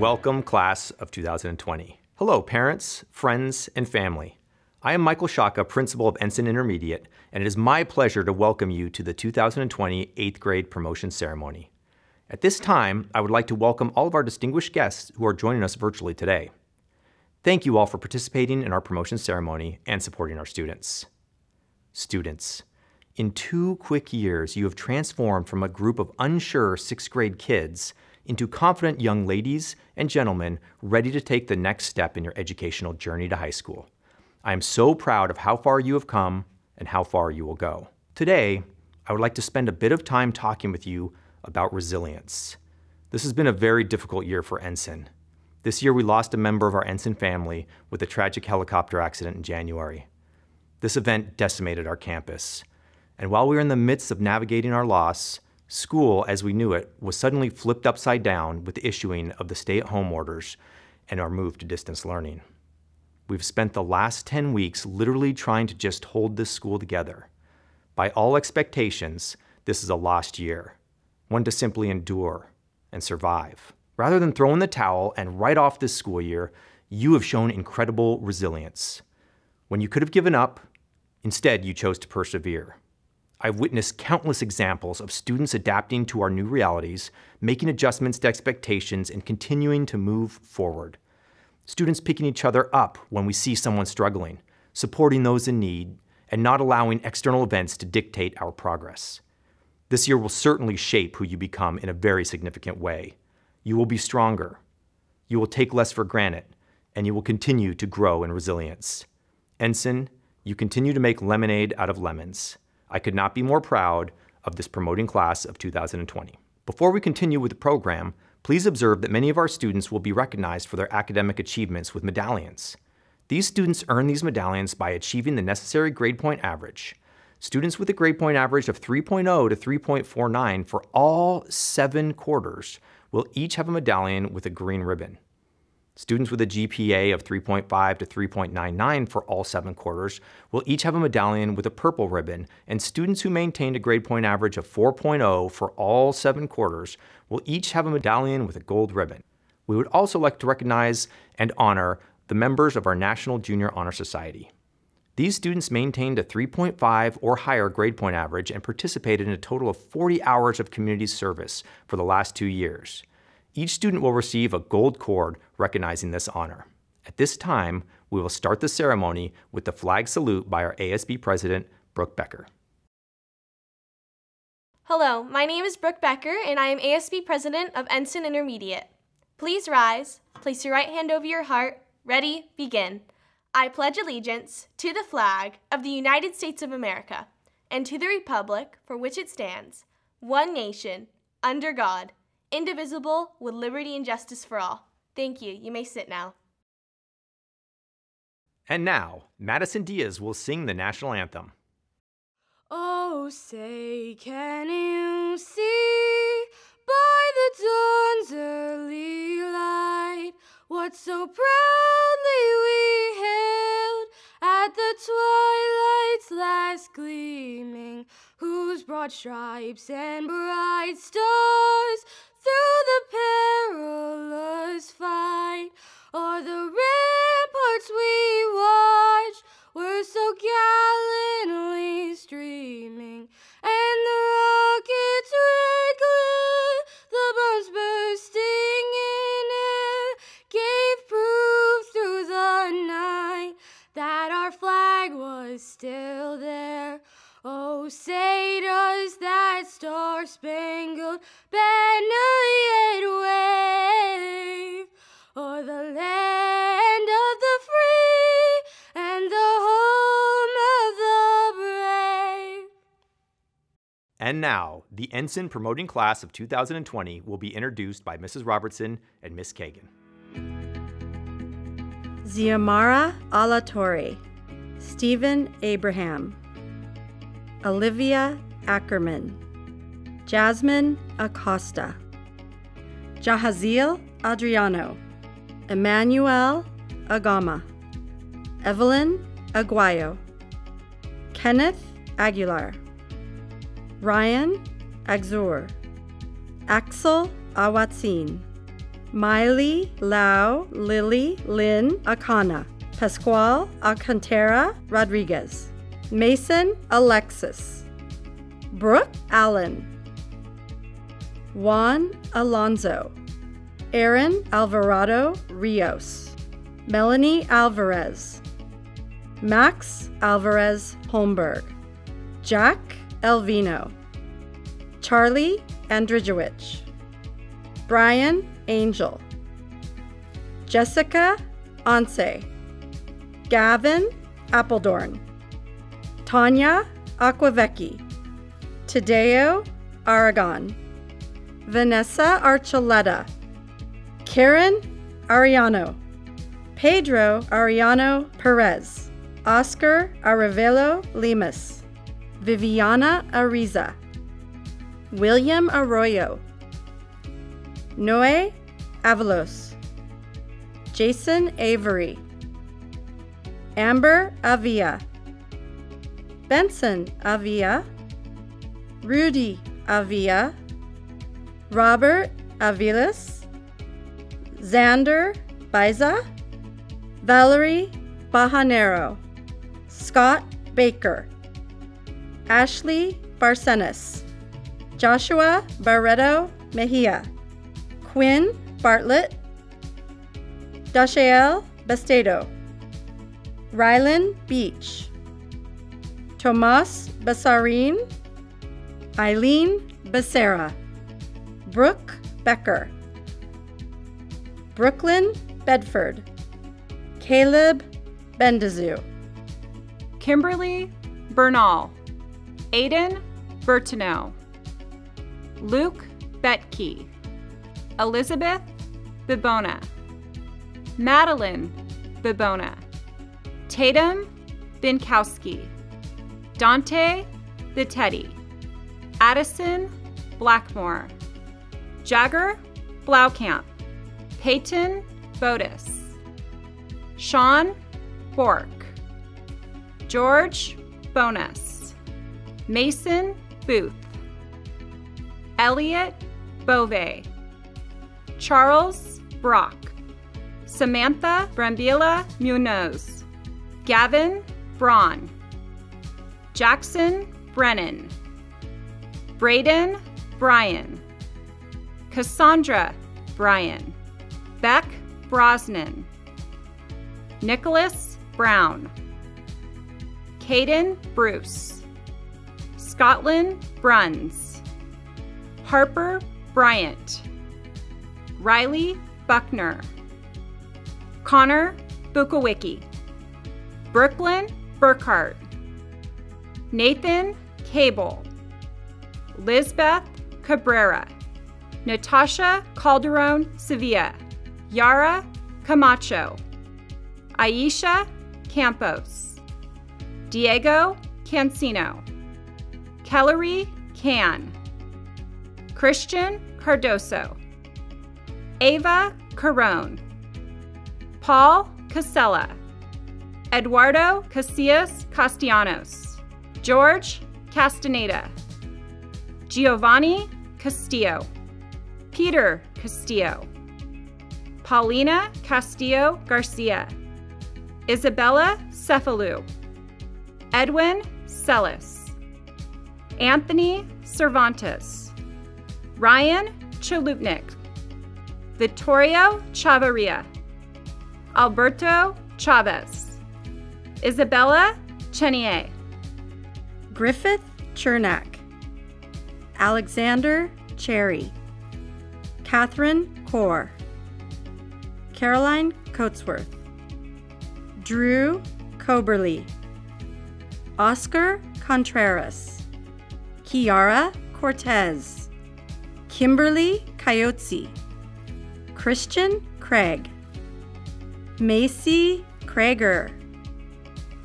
Welcome, class of 2020. Hello, parents, friends, and family. I am Michael Shaka, principal of Ensign Intermediate, and it is my pleasure to welcome you to the 2020 8th grade promotion ceremony. At this time, I would like to welcome all of our distinguished guests who are joining us virtually today. Thank you all for participating in our promotion ceremony and supporting our students. Students, in two quick years, you have transformed from a group of unsure sixth grade kids into confident young ladies and gentlemen ready to take the next step in your educational journey to high school. I am so proud of how far you have come and how far you will go. Today, I would like to spend a bit of time talking with you about resilience. This has been a very difficult year for Ensign. This year, we lost a member of our Ensign family with a tragic helicopter accident in January. This event decimated our campus. And while we were in the midst of navigating our loss, school as we knew it was suddenly flipped upside down with the issuing of the stay at home orders and our move to distance learning. We've spent the last 10 weeks literally trying to just hold this school together. By all expectations, this is a lost year, one to simply endure and survive. Rather than throw in the towel and write off this school year, you have shown incredible resilience. When you could have given up, instead you chose to persevere. I've witnessed countless examples of students adapting to our new realities, making adjustments to expectations, and continuing to move forward. Students picking each other up when we see someone struggling, supporting those in need, and not allowing external events to dictate our progress. This year will certainly shape who you become in a very significant way. You will be stronger. You will take less for granted, and you will continue to grow in resilience. Ensign, you continue to make lemonade out of lemons. I could not be more proud of this promoting class of 2020. Before we continue with the program, please observe that many of our students will be recognized for their academic achievements with medallions. These students earn these medallions by achieving the necessary grade point average. Students with a grade point average of 3.0 to 3.49 for all seven quarters will each have a medallion with a green ribbon. Students with a GPA of 3.5 to 3.99 for all seven quarters will each have a medallion with a purple ribbon, and students who maintained a grade point average of 4.0 for all seven quarters will each have a medallion with a gold ribbon. We would also like to recognize and honor the members of our National Junior Honor Society. These students maintained a 3.5 or higher grade point average and participated in a total of 40 hours of community service for the last two years. Each student will receive a gold cord recognizing this honor. At this time, we will start the ceremony with the flag salute by our ASB President, Brooke Becker. Hello, my name is Brooke Becker, and I am ASB President of Ensign Intermediate. Please rise, place your right hand over your heart, ready, begin. I pledge allegiance to the flag of the United States of America and to the republic for which it stands, one nation, under God, indivisible, with liberty and justice for all. Thank you. You may sit now. And now, Madison Diaz will sing the national anthem. Oh, say, can you see by the dawn's early light what so proudly we hailed at the twilight's last gleaming, whose broad stripes and bright stars through the perilous fight o'er the ramparts we watched were so gallantly streaming, and the rockets' red glare, the bombs bursting in air, gave proof through the night that our flag was still there. Oh, say does that star-spangled And now, the ensign promoting class of 2020 will be introduced by Mrs. Robertson and Miss Kagan. Ziamara Alatorre, Stephen Abraham, Olivia Ackerman, Jasmine Acosta, Jahaziel Adriano, Emmanuel Agama, Evelyn Aguayo, Kenneth Aguilar, Ryan Axur, Axel Awatsin, Miley, Lau, Lily, Lynn, Akana. Pascual Alcantara Rodriguez. Mason Alexis. Brooke Allen. Juan Alonso. Aaron Alvarado Rios. Melanie Alvarez. Max Alvarez Holmberg. Jack Elvino. Charlie Andrijewicz. Brian Angel. Jessica Onse. Gavin Appledorn. Tanya Aquavecchi. Tadeo Aragon. Vanessa Archuleta. Karen Ariano. Pedro Ariano Perez. Oscar Arevelo Limas. Viviana Ariza. William Arroyo. Noe Avalos. Jason Avery. Amber Avia. Benson Avia. Rudy Avia. Robert Avilas. Xander Biza. Valerie Bajanero. Scott Baker. Ashley Barcenas. Joshua Barreto Mejia. Quinn Bartlett. Dashael Bastedo. Rylan Beach. Tomas Basarin. Eileen Becerra. Brooke Becker. Brooklyn Bedford. Caleb Bendazu. Kimberly Bernal. Aiden Bertineau. Luke Betke. Elizabeth Bibona. Madeline Bibona. Tatum Binkowski. Dante the Teddy. Addison Blackmore. Jagger Blaukamp. Peyton Bodis. Sean Bork. George Bonus. Mason Booth. Elliot Bove. Charles Brock. Samantha Brambila Munoz. Gavin Braun. Jackson Brennan. Braden Bryan. Cassandra Bryan. Beck Brosnan. Nicholas Brown. Caden Bruce. Scotland Bruns. Harper Bryant. Riley Buckner. Connor Bukowicki. Brooklyn Burkhart. Nathan Cable. Lisbeth Cabrera. Natasha Calderon Sevilla. Yara Camacho. Aisha Campos. Diego Cancino. Kellery Can. Christian Cardoso. Ava Carone. Paul Casella. Eduardo Casillas Castellanos. George Castaneda. Giovanni Castillo. Peter Castillo. Paulina Castillo Garcia. Isabella Cephalou. Edwin Celis. Anthony Cervantes. Ryan Chalupnik. Vittorio Chavarria. Alberto Chavez. Isabella Chenier. Griffith Chernak. Alexander Cherry. Catherine Core. Caroline Coatsworth. Drew Coberly. Oscar Contreras. Kiara Cortez. Kimberly Coyote. Christian Craig. Macy Krager.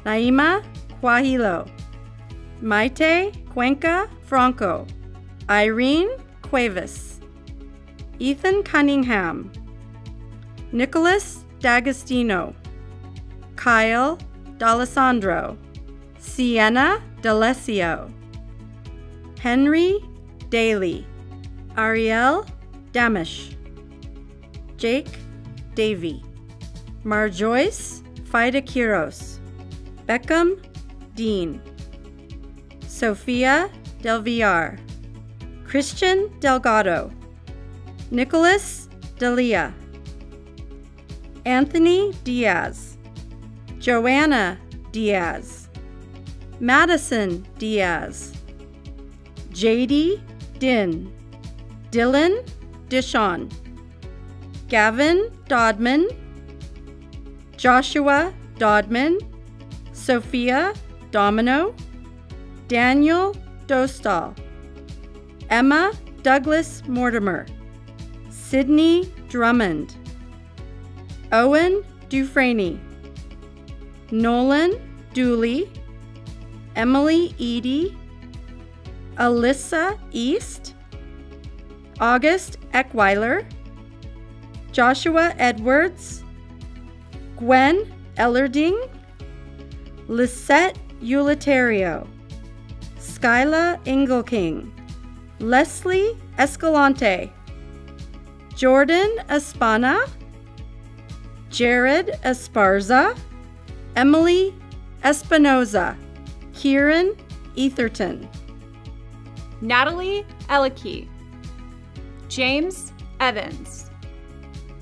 Naima Quahilo. Maite Cuenca Franco. Irene Cuevas. Ethan Cunningham. Nicholas D'Agostino. Kyle D'Alessandro. Sienna D'Alessio. Henry Daly. Ariel Damish. Jake Davy. Marjoyce Fida Quiros. Beckham Dean. Sophia Del Villar. Christian Delgado. Nicholas Delia. Anthony Diaz. Joanna Diaz. Madison Diaz. JD Din. Dylan Dishon. Gavin Dodman. Joshua Dodman. Sophia Domino. Daniel Dostal. Emma Douglas Mortimer. Sydney Drummond. Owen Dufresne. Nolan Dooley. Emily Eady. Alyssa East. August Eckweiler. Joshua Edwards. Gwen Ellerding. Lisette Ulitario. Skyla Ingleking. Leslie Escalante. Jordan Espana. Jared Esparza. Emily Espinoza. Kieran Etherton. Natalie Ellicky. James Evans.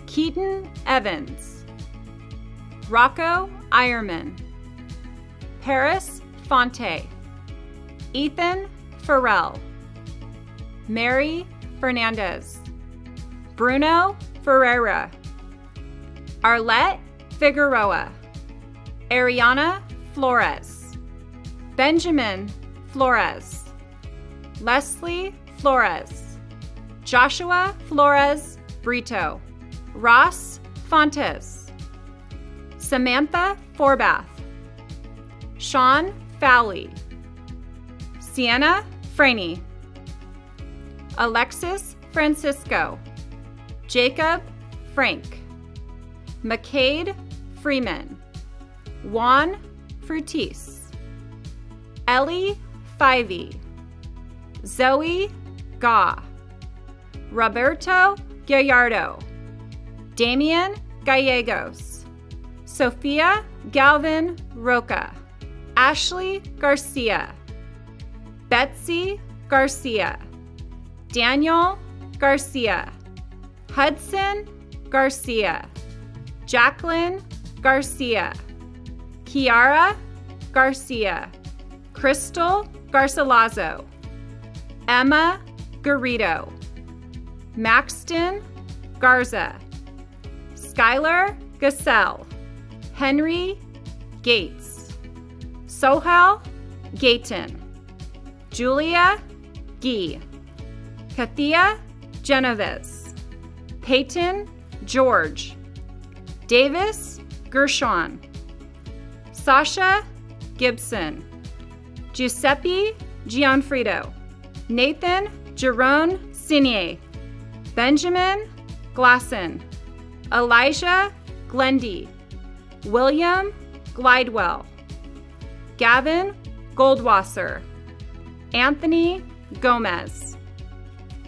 Keaton Evans. Rocco Ironman. Paris Fonte. Ethan Farrell. Mary Fernandez. Bruno Ferreira. Arlette Figueroa. Ariana Flores. Benjamin Flores. Leslie Flores. Joshua Flores Brito. Ross Fontes. Samantha Forbath. Sean Fowley. Sienna Franey. Alexis Francisco. Jacob Frank. McCade Freeman. Juan Frutis. Ellie Fivey. Zoe Gaw. Roberto Gallardo. Damian Gallegos. Sophia Galvin Roca. Ashley Garcia. Betsy Garcia. Daniel Garcia. Hudson Garcia. Jacqueline Garcia. Kiara Garcia. Crystal Garcilazo. Emma Garrido. Maxton Garza. Skylar Gassell. Henry Gates. Sohal Gayton. Julia Gee. Kathia Genovese. Peyton George. Davis Gershon. Sasha Gibson. Giuseppe Gianfrido. Nathan Jerome Sinier. Benjamin Glasson. Elijah Glendy. William Glidewell. Gavin Goldwasser. Anthony Gomez.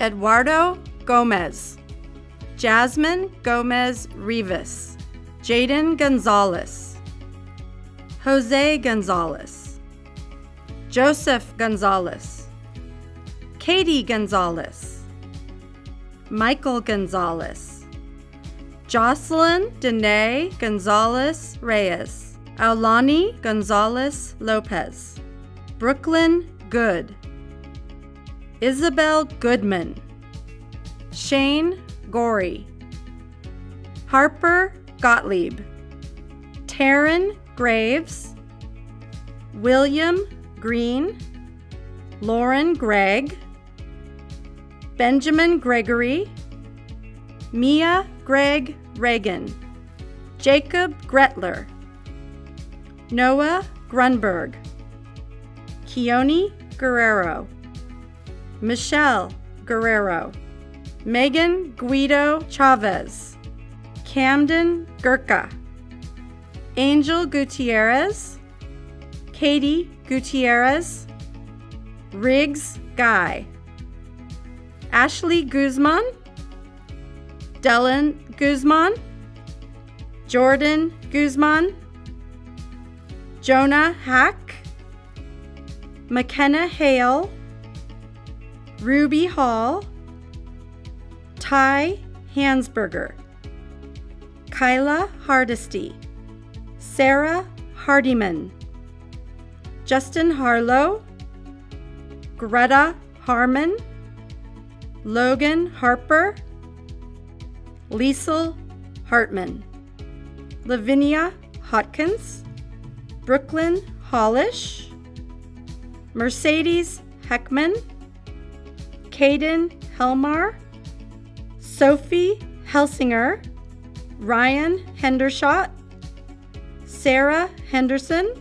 Eduardo Gomez. Jasmine Gomez Rivas. Jaden Gonzalez. Jose Gonzalez. Joseph Gonzalez. Katie Gonzalez. Michael Gonzalez. Jocelyn Danae Gonzalez Reyes. Aulani Gonzalez Lopez. Brooklyn Good. Isabel Goodman. Shane Gorey. Harper Gottlieb. Taryn Graves. William Green. Lauren Gregg. Benjamin Gregory. Mia Greg Reagan. Jacob Gretler. Noah Grunberg. Keone Guerrero. Michelle Guerrero. Megan Guido Chavez. Camden Gurka. Angel Gutierrez. Katie Gutierrez. Riggs Guy. Ashley Guzman. Dylan Guzman, Jordan Guzman, Jonah Hack, McKenna Hale, Ruby Hall, Ty Hansberger, Kyla Hardesty, Sarah Hardiman, Justin Harlow, Greta Harmon, Logan Harper, Liesel Hartman, Lavinia Hotkins, Brooklyn Hollish, Mercedes Heckman, Caden Helmar, Sophie Helsinger, Ryan Hendershot, Sarah Henderson,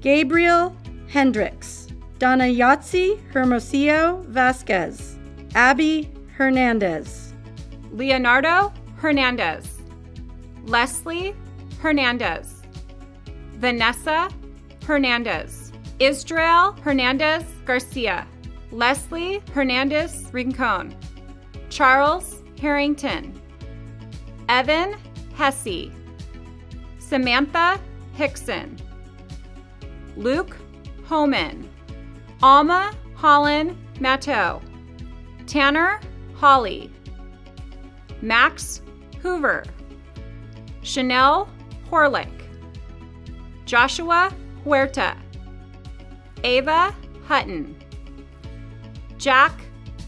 Gabriel Hendricks, Donna Yahtzee Hermosillo Vasquez, Abby Hernandez, Leonardo Hernandez, Leslie Hernandez, Vanessa Hernandez, Israel Hernandez Garcia, Leslie Hernandez Rincon, Charles Harrington, Evan Hesse, Samantha Hickson, Luke Homan, Alma Holland Matteau, Tanner Holly, Max Hoover, Chanel Horlick, Joshua Huerta, Ava Hutton, Jack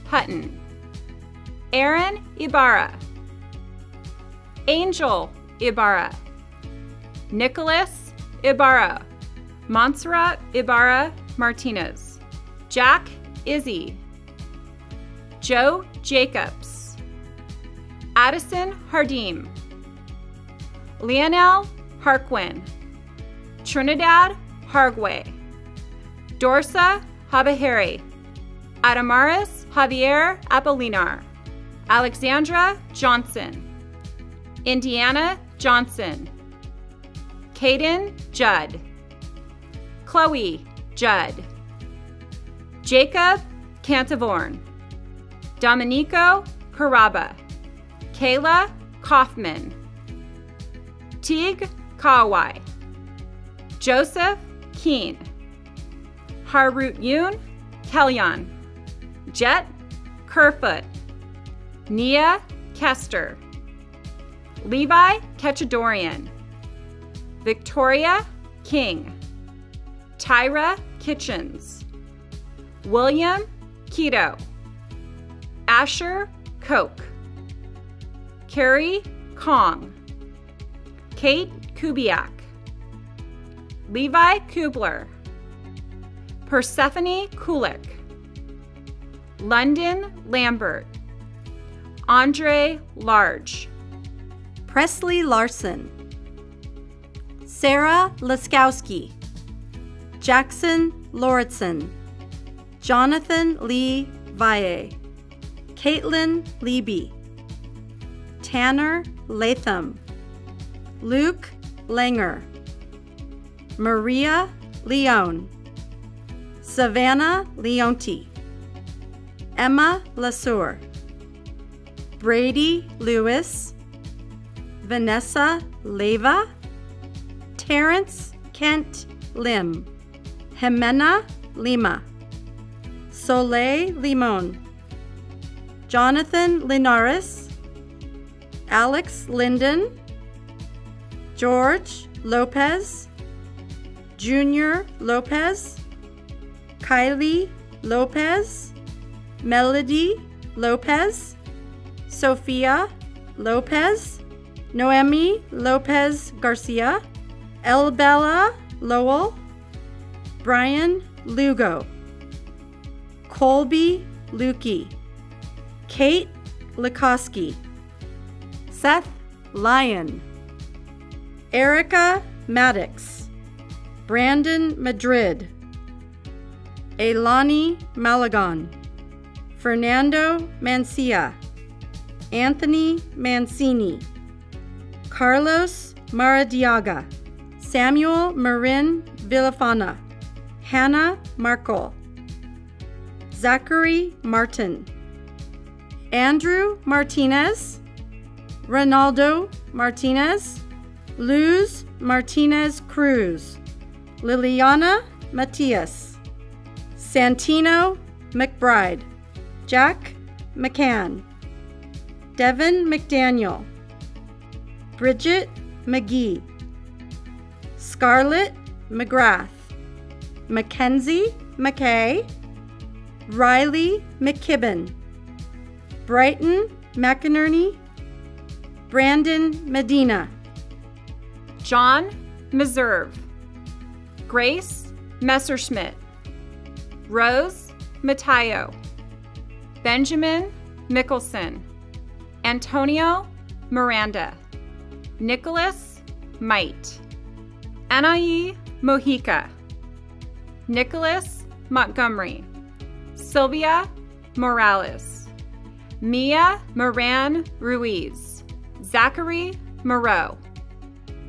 Hutton, Aaron Ibarra, Angel Ibarra, Nicholas Ibarra, Montserrat Ibarra Martinez, Jack Izzy, Joe Jacobs, Addison Hardim, Leonel Harquin, Trinidad Hargway, Dorsa Habaheri, Adamaris Javier Apolinar, Alexandra Johnson, Indiana Johnson, Caden Judd, Chloe Judd, Jacob Cantavorn, Dominico Caraba, Kayla Kaufman, Teague Kawai, Joseph Keen, Harut Yoon Kellyan, Jet Kerfoot, Nia Kester, Levi Ketchadorian, Victoria King, Tyra Kitchens, William Keto, Asher Koch, Carrie Kong, Kate Kubiak, Levi Kubler, Persephone Kulik, London Lambert, Andre Large, Presley Larson, Sarah Laskowski, Jackson Lauritsen, Jonathan Lee Valle, Caitlin Leby, Tanner Latham, Luke Langer, Maria Leone, Savannah Leonti, Emma Lasur, Brady Lewis, Vanessa Leva, Terrence Kent Lim, Jimena Lima, Soleil Limon, Jonathan Linares, Alex Linden, George Lopez, Junior Lopez, Kylie Lopez, Melody Lopez, Sophia Lopez, Noemi Lopez Garcia, Elbella Lowell, Brian Lugo, Colby Lukey, Kate Likoski, Seth Lyon, Erica Maddox, Brandon Madrid, Elani Malagon, Fernando Mancia, Anthony Mancini, Carlos Maradiaga, Samuel Marin Villafana, Hannah Markle, Zachary Martin, Andrew Martinez, Ronaldo Martinez, Luz Martinez Cruz, Liliana Matias, Santino McBride, Jack McCann, Devin McDaniel, Bridget McGee, Scarlett McGrath, Mackenzie McKay, Riley McKibben, Brighton McInerney, Brandon Medina, John Meserve, Grace Messerschmidt, Rose Matayo, Benjamin Mickelson, Antonio Miranda, Nicholas Might, Anaí Mojica, Nicholas Montgomery, Sylvia Morales, Mia Moran Ruiz, Zachary Moreau,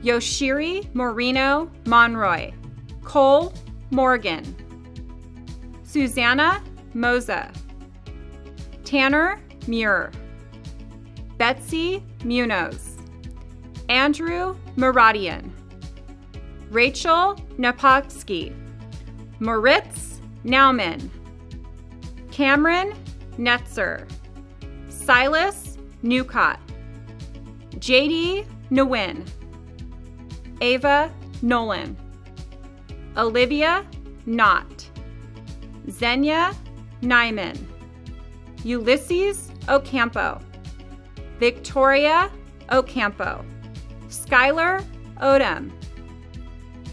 Yoshiri Moreno Monroy, Cole Morgan, Susanna Moza, Tanner Muir, Betsy Munoz, Andrew Muradian, Rachel Napoksky, Moritz Nauman, Cameron Netzer, Silas Newcott, JD Nguyen, Ava Nolan, Olivia Knott, Xenia Nyman, Ulysses Ocampo, Victoria Ocampo, Skylar Odom,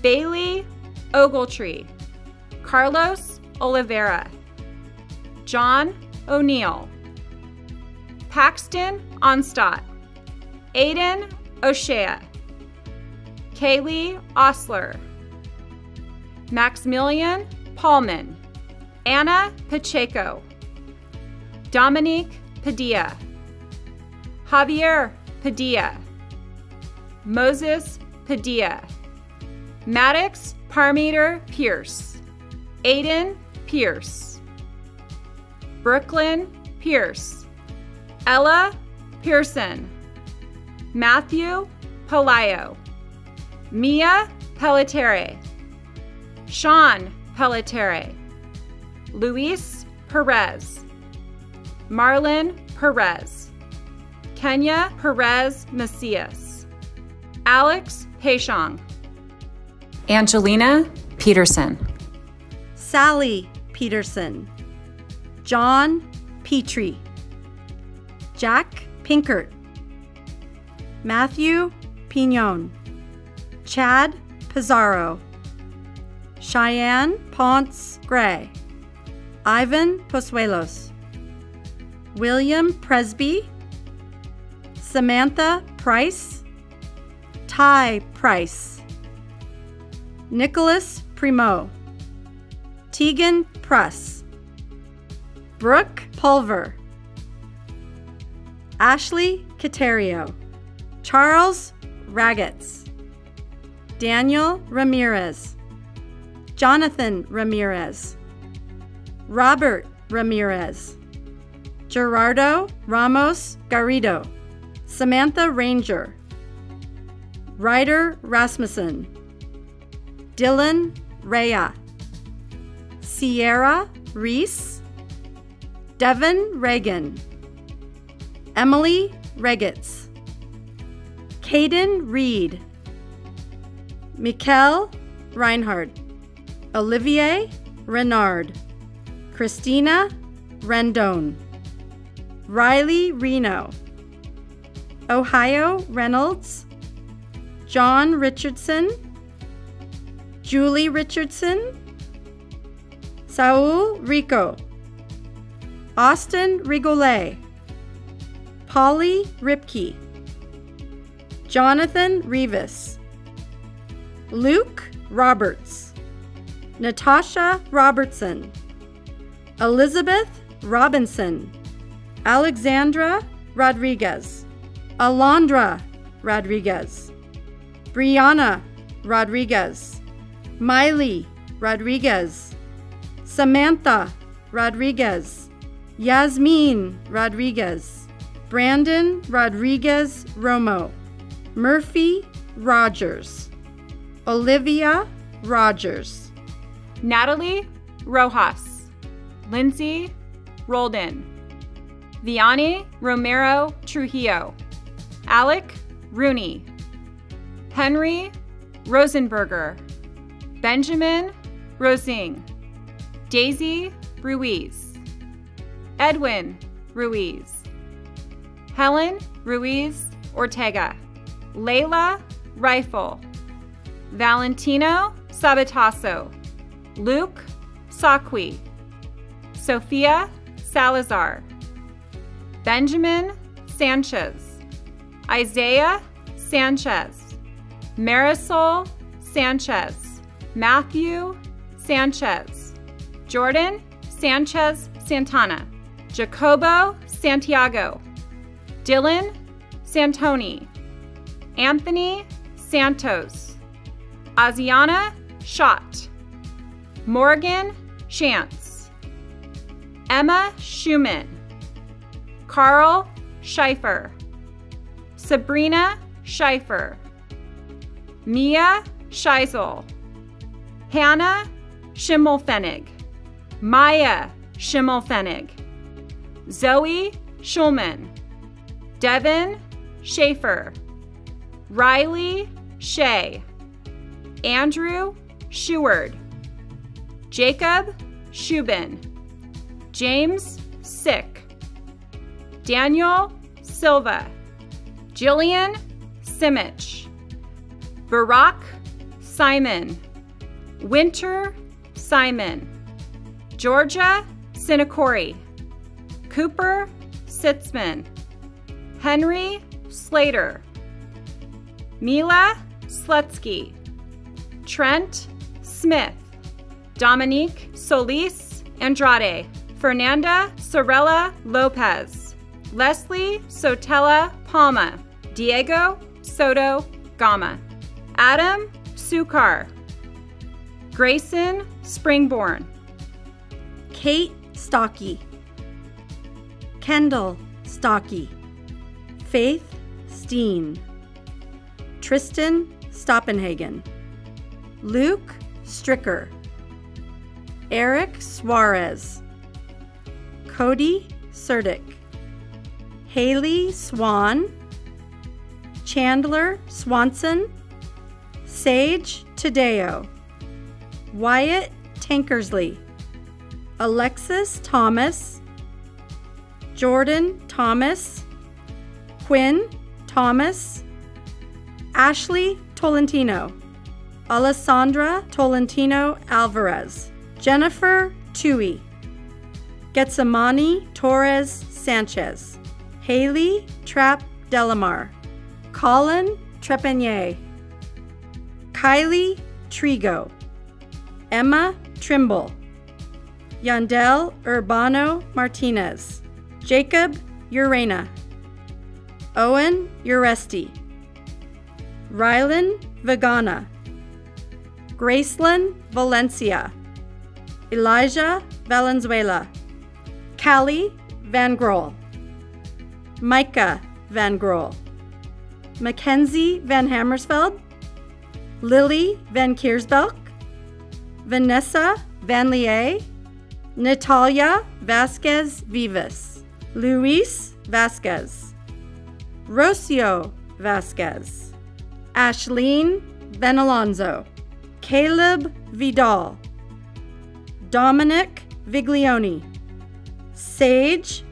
Bailey Ogletree, Carlos Oliveira, John O'Neill, Paxton Onstott, Aiden O'Shea, Kaylee Osler, Maximilian Paulman, Anna Pacheco, Dominique Padilla, Javier Padilla, Moses Padilla, Maddox Parmeter Pierce, Aiden Pierce, Brooklyn Pierce, Ella Pearson, Matthew Palayo, Mia Pelletier, Sean Pelletier, Luis Perez, Marlon Perez, Kenya Perez Macias, Alex Peshong, Angelina Peterson, Sally Peterson, John Petrie, Jack Pinkert, Matthew Pignon, Chad Pizarro, Cheyenne Ponce Gray, Ivan Posuelos, William Presby, Samantha Price, Ty Price, Nicholas Primo, Tegan Pruss, Brooke Pulver, Ashley Caterio, Charles Ragetz, Daniel Ramirez, Jonathan Ramirez, Robert Ramirez, Gerardo Ramos Garrido, Samantha Ranger, Ryder Rasmussen, Dylan Rea, Sierra Reese, Devin Reagan, Emily Regetz, Caden Reed, Mikkel Reinhardt, Olivier Renard, Christina Rendon, Riley Reno, Ohio Reynolds, John Richardson, Julie Richardson, Saul Rico, Austin Rigolet, Polly Ripke, Jonathan Rivas, Luke Roberts, Natasha Robertson, Elizabeth Robinson, Alexandra Rodriguez, Alondra Rodriguez, Brianna Rodriguez, Miley Rodriguez, Samantha Rodriguez, Yasmin Rodriguez, Brandon Rodriguez Romo, Murphy Rogers, Olivia Rogers, Natalie Rojas, Lindsay Roldan, Vianney Romero Trujillo, Alec Rooney, Henry Rosenberger, Benjamin Rosing, Daisy Ruiz, Edwin Ruiz, Helen Ruiz Ortega, Layla Rifle, Valentino Sabatasso, Luke Saqui, Sophia Salazar, Benjamin Sanchez, Isaiah Sanchez, Marisol Sanchez, Matthew Sanchez, Jordan Sanchez Santana, Jacobo Santiago, Dylan Santoni, Anthony Santos, Aziana Schott, Morgan Chance, Emma Schumann, Carl Schieffer, Sabrina Schieffer, Mia Scheisel, Hannah Schimmelfenig, Maya Schimmelfenig, Zoe Schulman, Devin Schaefer, Riley Shea, Andrew Sheward, Jacob Shubin, James Sick, Daniel Silva, Jillian Simich, Barack Simon, Winter Simon, Georgia Sinacori, Cooper Sitzman, Henry Slater, Mila Slutsky, Trent Smith, Dominique Solis Andrade, Fernanda Sorella Lopez, Leslie Sotella Palma, Diego Soto Gama, Adam Sukar, Grayson Springborn, Kate Stocky, Kendall Stocky, Faith Steen, Tristan Stoppenhagen, Luke Stricker, Eric Suarez, Cody Serdick, Haley Swan, Chandler Swanson, Sage Tadeo, Wyatt Tankersley, Alexis Thomas, Jordan Thomas, Quinn Thomas, Ashley Tolentino, Alessandra Tolentino Alvarez, Jennifer Tui, Getsamani Torres Sanchez, Haley Trap Delamar, Colin Trepanier, Kylie Trigo, Emma Trimble, Yandel Urbano Martinez, Jacob Urena, Owen Uresti, Rylan Vegana, Gracelyn Valencia, Elijah Valenzuela, Callie Van Grohl, Micah Van Grohl, Mackenzie Van Hammersfeld, Lily Van Kiersbelk, Vanessa Van Lier, Natalia Vasquez Vivas, Luis Vasquez, Rocio Vasquez, Ashleen Van Alonzo, Caleb Vidal, Dominic Viglioni, Sage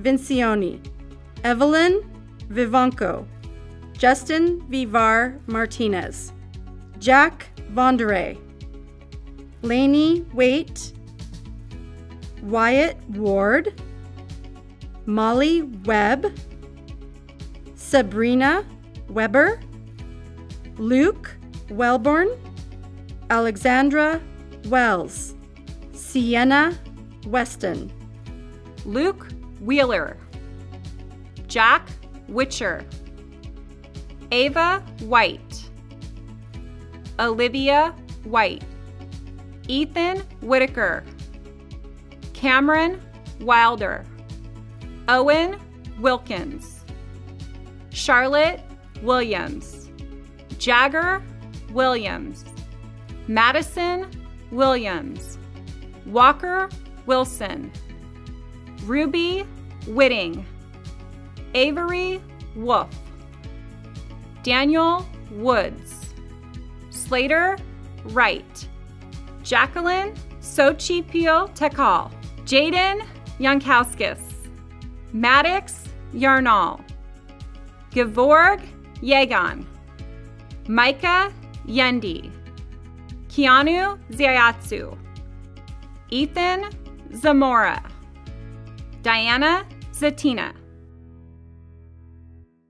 Vincioni, Evelyn Vivanco, Justin Vivar Martinez, Jack Vonderay, Lainey Waite, Wyatt Ward, Molly Webb, Sabrina Weber, Luke Wellborn, Alexandra Wells, Sienna Weston, Luke Wheeler, Jack Witcher, Ava White, Olivia White, Ethan Whitaker, Cameron Wilder. Owen Wilkins. Charlotte Williams. Jagger Williams. Madison Williams. Walker Wilson. Ruby Whitting. Avery Wolf. Daniel Woods. Slater Wright. Jacqueline Sochipio Tekal. Jaden Yankowskis. Maddox Yarnall. Gevorg Yegon. Micah Yendi. Keanu Zayatsu. Ethan Zamora. Diana Zatina.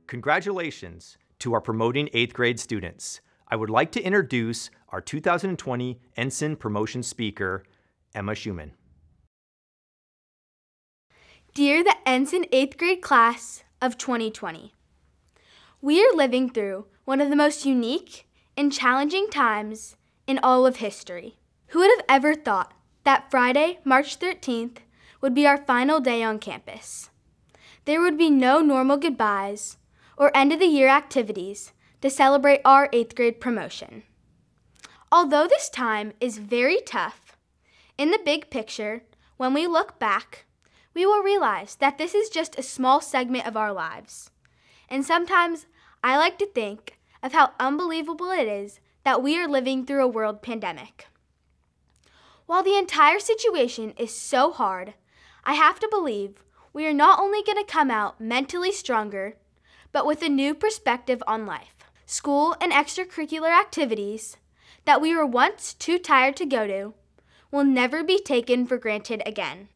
Congratulations to our promoting eighth grade students. I would like to introduce our 2020 Ensign Promotion Speaker, Emma Schumann. Dear the Ensign 8th grade class of 2020, we are living through one of the most unique and challenging times in all of history. Who would have ever thought that Friday, March 13th, would be our final day on campus? There would be no normal goodbyes or end of the year activities to celebrate our 8th grade promotion. Although this time is very tough, in the big picture, when we look back, we will realize that this is just a small segment of our lives. And sometimes I like to think of how unbelievable it is that we are living through a world pandemic. While the entire situation is so hard, I have to believe we are not only going to come out mentally stronger, but with a new perspective on life. School and extracurricular activities that we were once too tired to go to will never be taken for granted again.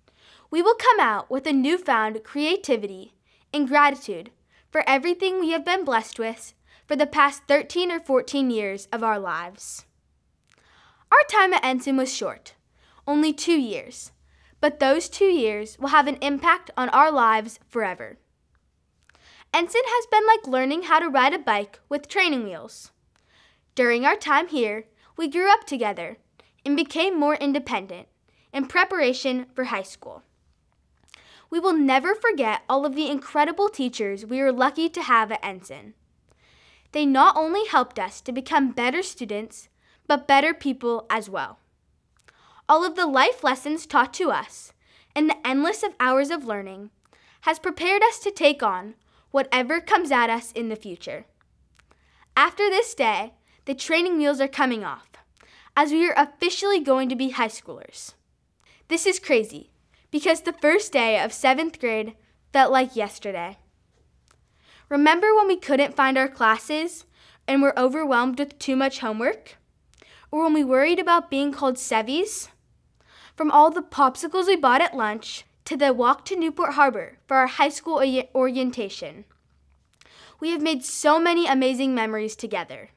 We will come out with a newfound creativity and gratitude for everything we have been blessed with for the past 13 or 14 years of our lives. Our time at Ensign was short, only two years, but those two years will have an impact on our lives forever. Ensign has been like learning how to ride a bike with training wheels. During our time here, we grew up together and became more independent in preparation for high school. We will never forget all of the incredible teachers we were lucky to have at Ensign. They not only helped us to become better students, but better people as well. All of the life lessons taught to us and the endless of hours of learning has prepared us to take on whatever comes at us in the future. After this day, the training wheels are coming off, as we are officially going to be high schoolers. This is crazy, because the first day of seventh grade felt like yesterday. Remember when we couldn't find our classes and were overwhelmed with too much homework? Or when we worried about being called Sevies? From all the popsicles we bought at lunch to the walk to Newport Harbor for our high school orientation. We have made so many amazing memories together.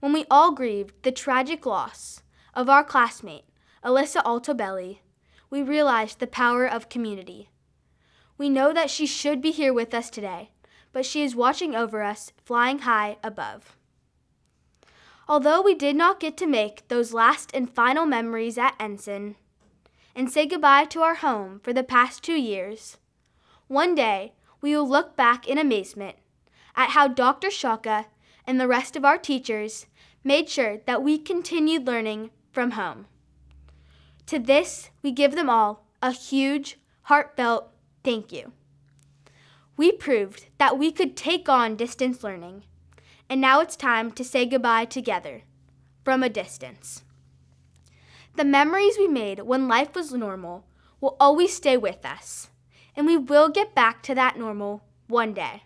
When we all grieved the tragic loss of our classmate, Alyssa Altobelli, we realized the power of community. We know that she should be here with us today, but she is watching over us, flying high above. Although we did not get to make those last and final memories at Ensign, and say goodbye to our home for the past two years. One day, we will look back in amazement at how Dr. Shaka and the rest of our teachers made sure that we continued learning from home. To this, we give them all a huge, heartfelt thank you. We proved that we could take on distance learning, and now it's time to say goodbye together from a distance. The memories we made when life was normal will always stay with us, and we will get back to that normal one day.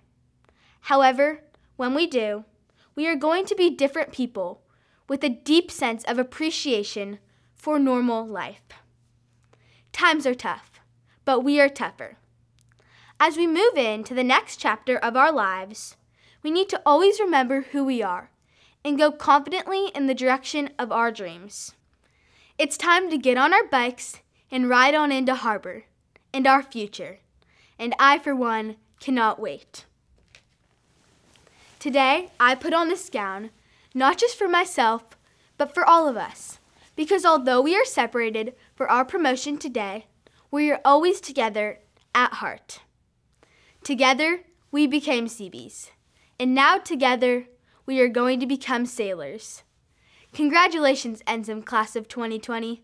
However, when we do, we are going to be different people with a deep sense of appreciation for normal life. Times are tough, but we are tougher. As we move into the next chapter of our lives, we need to always remember who we are and go confidently in the direction of our dreams. It's time to get on our bikes and ride on into harbor and our future. And I, for one, cannot wait. Today, I put on this gown, not just for myself, but for all of us. Because although we are separated for our promotion today, we are always together at heart. Together, we became Seabees. And now, together, we are going to become sailors. Congratulations, Ensign Class of 2020.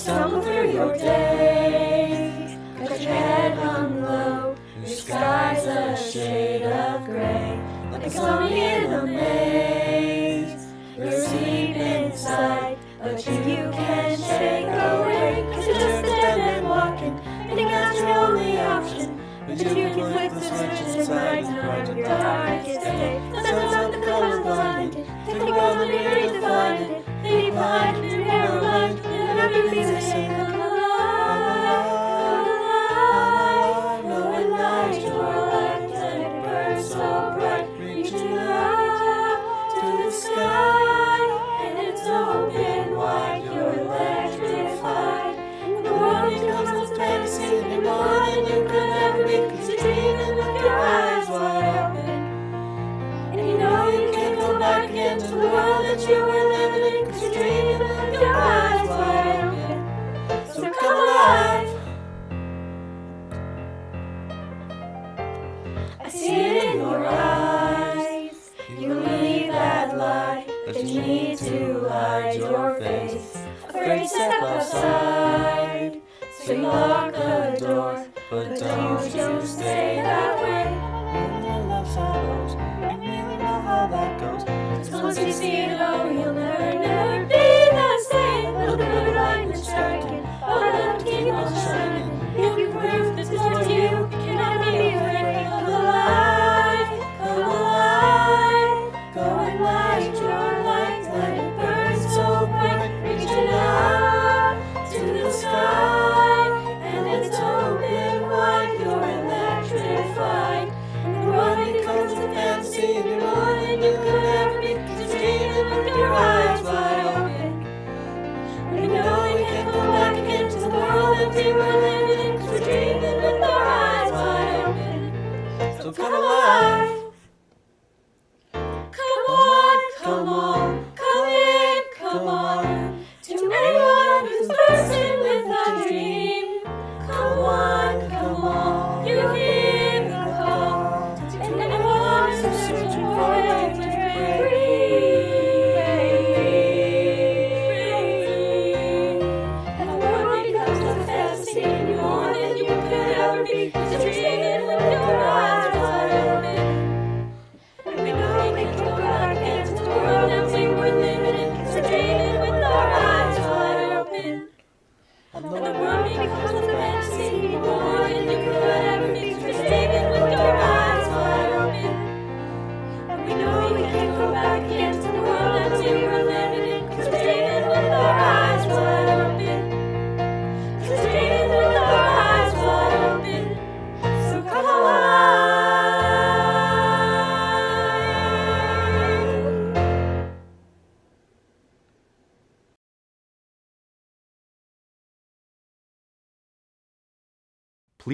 Stumble through your day, got your head hung low, your sky's a shade of gray, like a zombie in a maze. You're asleep inside, but you can't shake awake, cause you're just a dead man walking, and that's your only option. But you can flip the switch and brighten up your darkest day. That's something colors blinded, about the beauty to find it, leave behind your narrow mind, and everything's door. But don't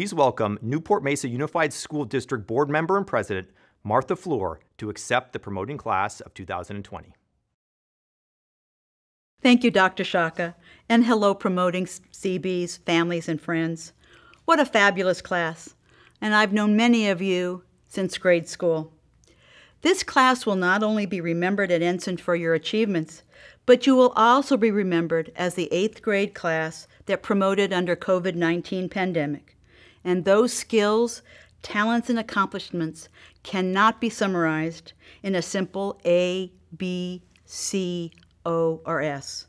Please welcome Newport Mesa Unified School District Board Member and President Martha Fluor to accept the promoting class of 2020. Thank you, Dr. Shaka, and hello, promoting Seabees, families, and friends. What a fabulous class, and I've known many of you since grade school. This class will not only be remembered at Ensign for your achievements, but you will also be remembered as the eighth grade class that promoted under COVID-19 pandemic. And those skills, talents, and accomplishments cannot be summarized in a simple A, B, C, O, or S.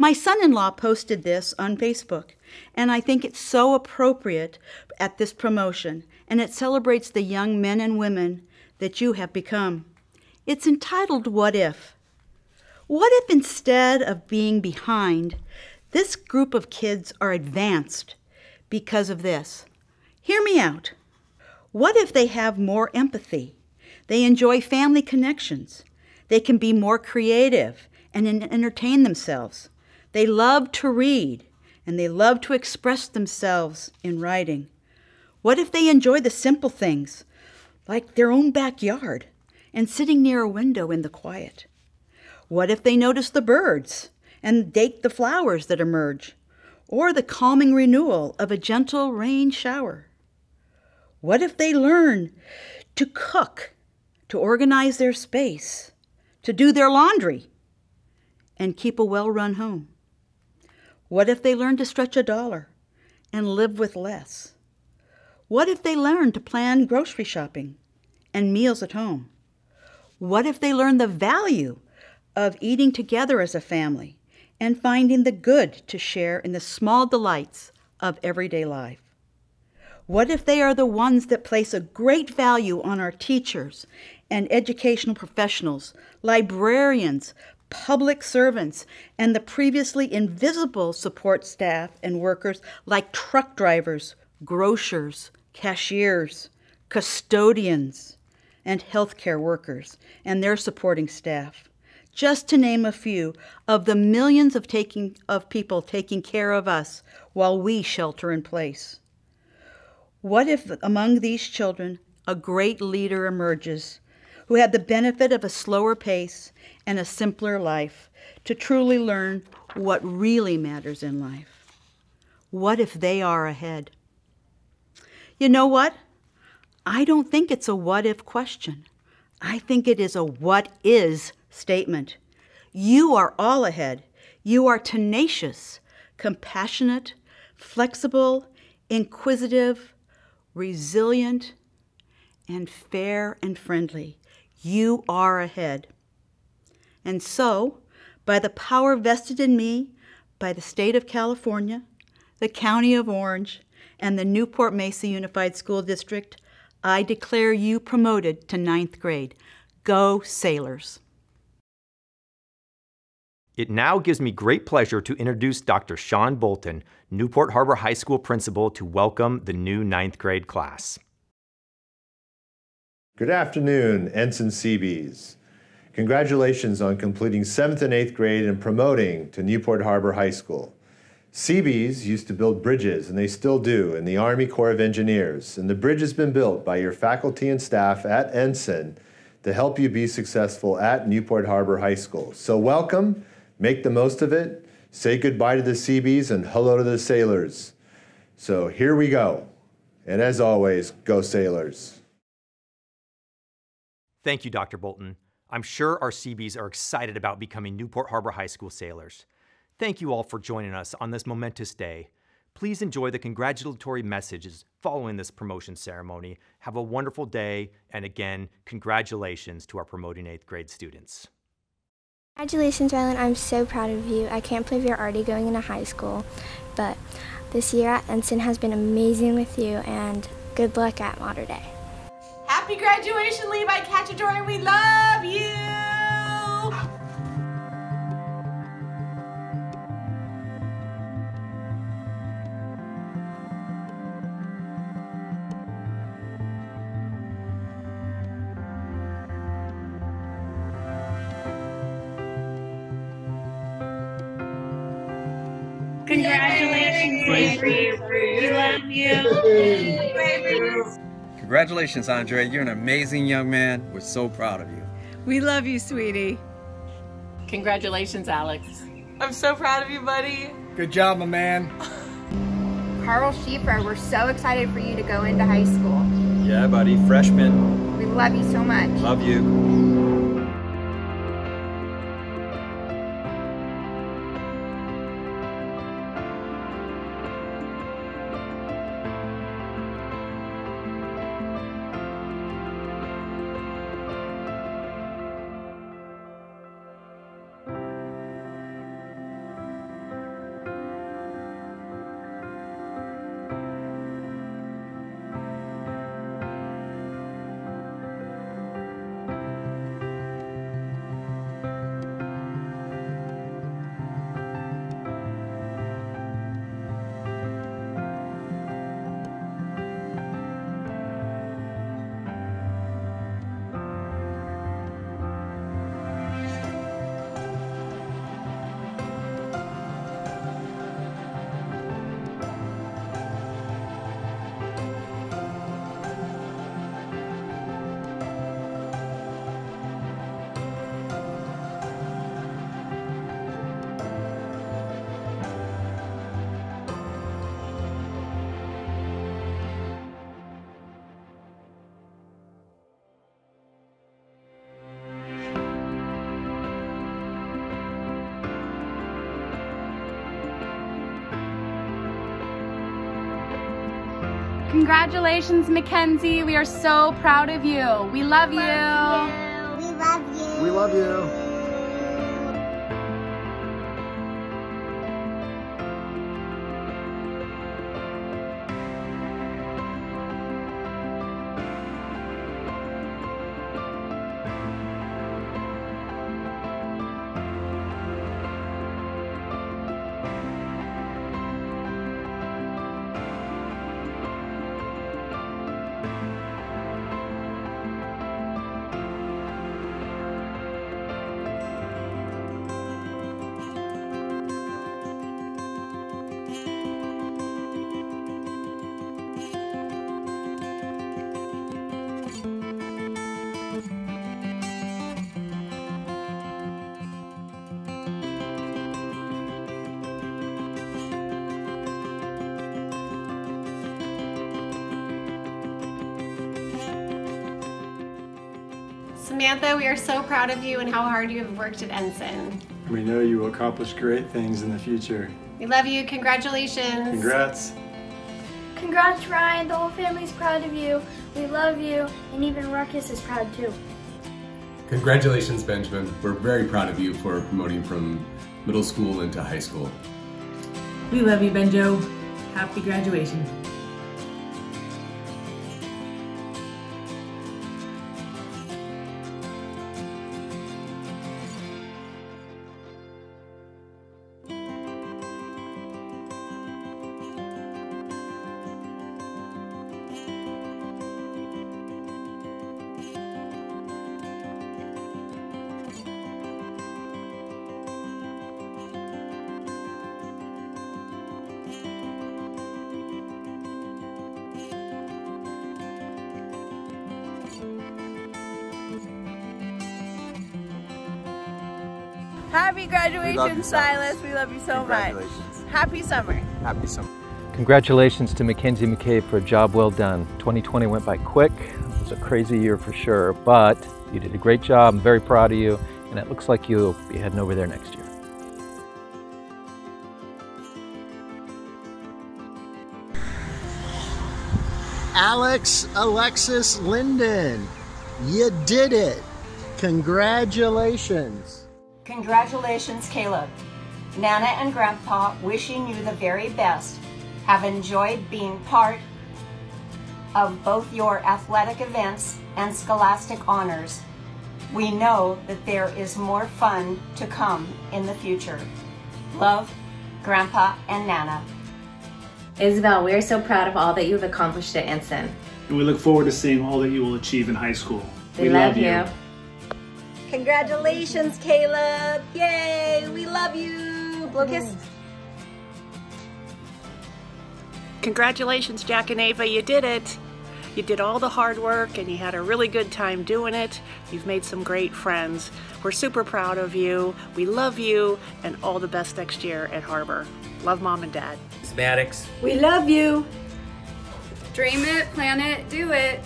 My son in law posted this on Facebook, and I think it's so appropriate at this promotion, and it celebrates the young men and women that you have become. It's entitled What If? What if instead of being behind, this group of kids are advanced because of this? Hear me out. What if they have more empathy? They enjoy family connections. They can be more creative and entertain themselves. They love to read and they love to express themselves in writing. What if they enjoy the simple things, like their own backyard and sitting near a window in the quiet? What if they notice the birds and date the flowers that emerge, or the calming renewal of a gentle rain shower? What if they learn to cook, to organize their space, to do their laundry, and keep a well run home? What if they learn to stretch a dollar and live with less? What if they learn to plan grocery shopping and meals at home? What if they learn the value of eating together as a family and finding the good to share in the small delights of everyday life? What if they are the ones that place a great value on our teachers and educational professionals, librarians, public servants, and the previously invisible support staff and workers like truck drivers, grocers, cashiers, custodians, and healthcare workers and their supporting staff? Just to name a few of the millions of, taking, of people taking care of us while we shelter in place. What if among these children a great leader emerges who had the benefit of a slower pace and a simpler life to truly learn what really matters in life? What if they are ahead? You know what? I don't think it's a what if question. I think it is a what is statement. You are all ahead. You are tenacious, compassionate, flexible, inquisitive, resilient, and fair and friendly. You are ahead. And so, by the power vested in me by the state of California, the county of Orange, and the Newport Mesa Unified School District, I declare you promoted to ninth grade. Go Sailors! It now gives me great pleasure to introduce Dr. Sean Boulton, Newport Harbor High School principal, to welcome the new ninth grade class. Good afternoon, Ensign Seabees. Congratulations on completing 7th and 8th grade and promoting to Newport Harbor High School. Seabees used to build bridges, and they still do, in the Army Corps of Engineers. And the bridge has been built by your faculty and staff at Ensign to help you be successful at Newport Harbor High School. So welcome, make the most of it, say goodbye to the Seabees, and hello to the sailors. So here we go. And as always, go Sailors. Thank you, Dr. Boulton. I'm sure our Seabees are excited about becoming Newport Harbor High School sailors. Thank you all for joining us on this momentous day. Please enjoy the congratulatory messages following this promotion ceremony. Have a wonderful day, and again, congratulations to our promoting eighth grade students. Congratulations, Rylan. I'm so proud of you. I can't believe you're already going into high school, but this year at Ensign has been amazing with you, and good luck at Mater Dei. Happy graduation, Levi Cacciatore. We love you. You. Congratulations, Andre. You're an amazing young man. We're so proud of you. We love you, sweetie. Congratulations, Alex. I'm so proud of you, buddy. Good job, my man. Carl Schiefer, we're so excited for you to go into high school. Yeah, buddy. Freshman. We love you so much. Love you. Congratulations, Mackenzie. We are so proud of you. We love you. We love you. We love you. Are so proud of you and how hard you have worked at Ensign. We know you will accomplish great things in the future. We love you. Congratulations. Congrats. Congrats, Ryan. The whole family's proud of you. We love you, and even Ruckus is proud too. Congratulations, Benjamin. We're very proud of you for promoting from middle school into high school. We love you, Benjo. Happy graduation. Graduation, Silas. We love you so much. Happy summer. Happy summer. Congratulations to Mackenzie McCabe for a job well done. 2020 went by quick. It was a crazy year for sure, but you did a great job. I'm very proud of you, and it looks like you'll be heading over there next year. Alex Alexis Linden, you did it. Congratulations. Congratulations, Caleb. Nana and Grandpa wishing you the very best. Have enjoyed being part of both your athletic events and scholastic honors. We know that there is more fun to come in the future. Love, Grandpa and Nana. Isabel, we are so proud of all that you've accomplished at Ensign. And we look forward to seeing all that you will achieve in high school. We, love, you. Congratulations, Caleb. Yay, we love you. Blow kiss. Congratulations, Jack and Ava, you did it. You did all the hard work and you had a really good time doing it. You've made some great friends. We're super proud of you. We love you and all the best next year at Harbor. Love mom and dad. Maddox. We love you. Dream it, plan it, do it.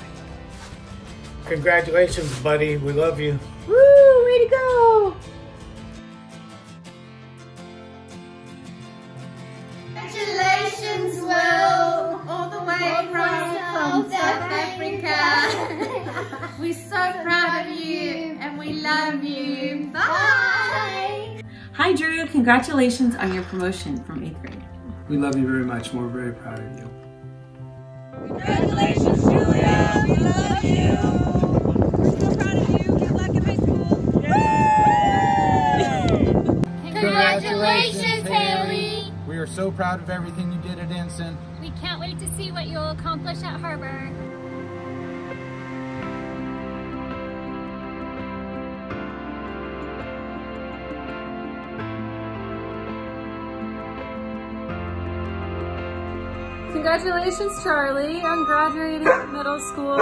Congratulations, buddy. We love you. Woo, way to go. Congratulations, Will. All the way from, from South Africa. We're so proud of you and we love you. Bye. Hi, Drew. Congratulations on your promotion from eighth grade. We love you very much and we're very proud of you. Congratulations, Julia. We love you. We're so proud of you. Good luck in high school. Congratulations, Haley. We are so proud of everything you did at Ensign. We can't wait to see what you'll accomplish at Harbor. Congratulations, Charlie, on graduating from middle school.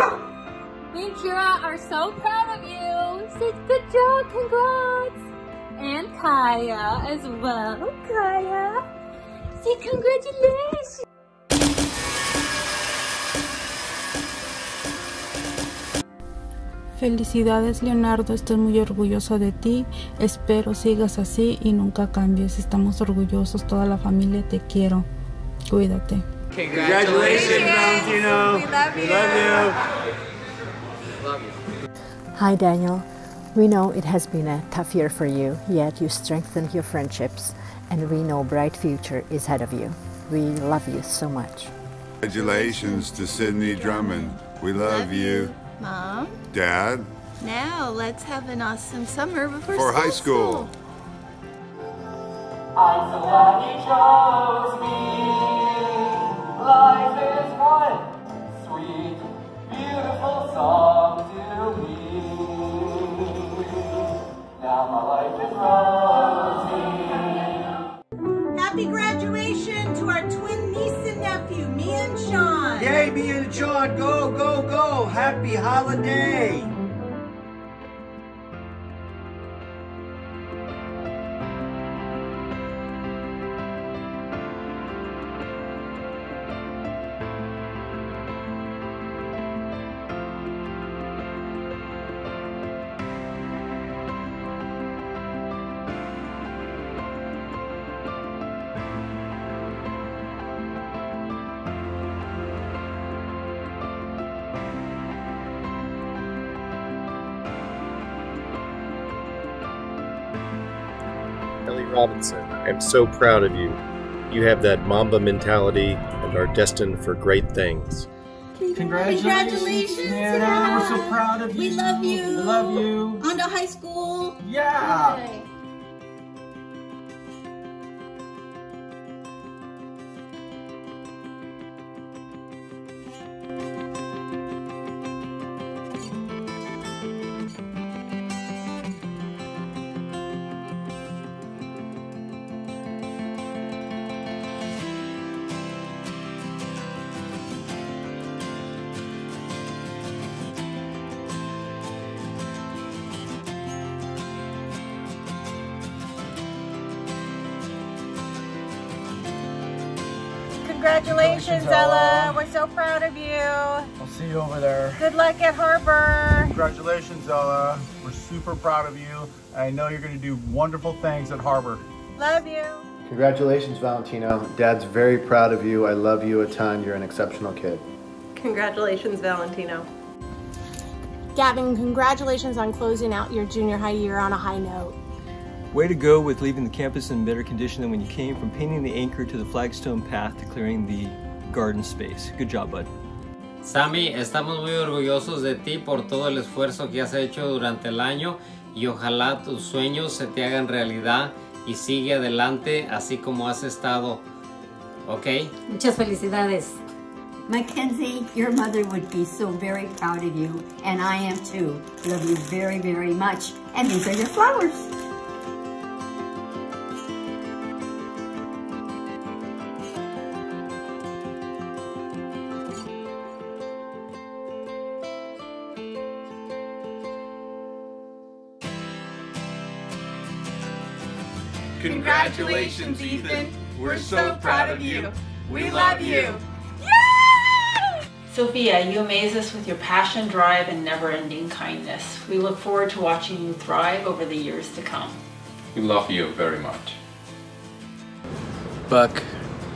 Me and Kira are so proud of you. Say good job, congrats. And Kaya as well. Kaya. Say congratulations. Felicidades Leonardo, estoy muy orgulloso de ti, espero sigas así y nunca cambies, estamos orgullosos, toda la familia te quiero, cuídate. Congratulations, Valentino. We love you. We love you. Love you. Hi, Daniel. We know it has been a tough year for you, yet you strengthened your friendships, and we know bright future is ahead of you. We love you so much. Congratulations to Sydney Drummond. We love, you. Mom, Dad, now let's have an awesome summer before for high school. I'm Now my life is rosy. Happy graduation to our twin niece and nephew, me and Sean. Yay, me and Sean, go, go, go. Happy holiday. Robinson, I'm so proud of you. You have that Mamba mentality and are destined for great things. Congratulations, Nana. We're so proud of you. We love you. We love you. On to high school. Yeah. Congratulations, you over there. Good luck at Harbor. Congratulations, Ella. We're super proud of you. I know you're going to do wonderful things at Harbor. Love you. Congratulations, Valentino. Dad's very proud of you. I love you a ton. You're an exceptional kid. Congratulations, Valentino. Gavin, congratulations on closing out your junior high year on a high note. Way to go with leaving the campus in better condition than when you came, from painting the anchor to the flagstone path to clearing the garden space. Good job, bud. Sammy, estamos muy orgullosos de ti por todo el esfuerzo que has hecho durante el año y ojalá tus sueños se te hagan realidad y sigue adelante así como has estado. ¿Ok? Muchas felicidades. Mackenzie, your mother would be so very proud of you, and I am too. Love you very, very much. And these are your flowers. Congratulations, Ethan. We're so proud of you. We love you. Sophia, you amaze us with your passion, drive, and never-ending kindness. We look forward to watching you thrive over the years to come. We love you very much. Buck,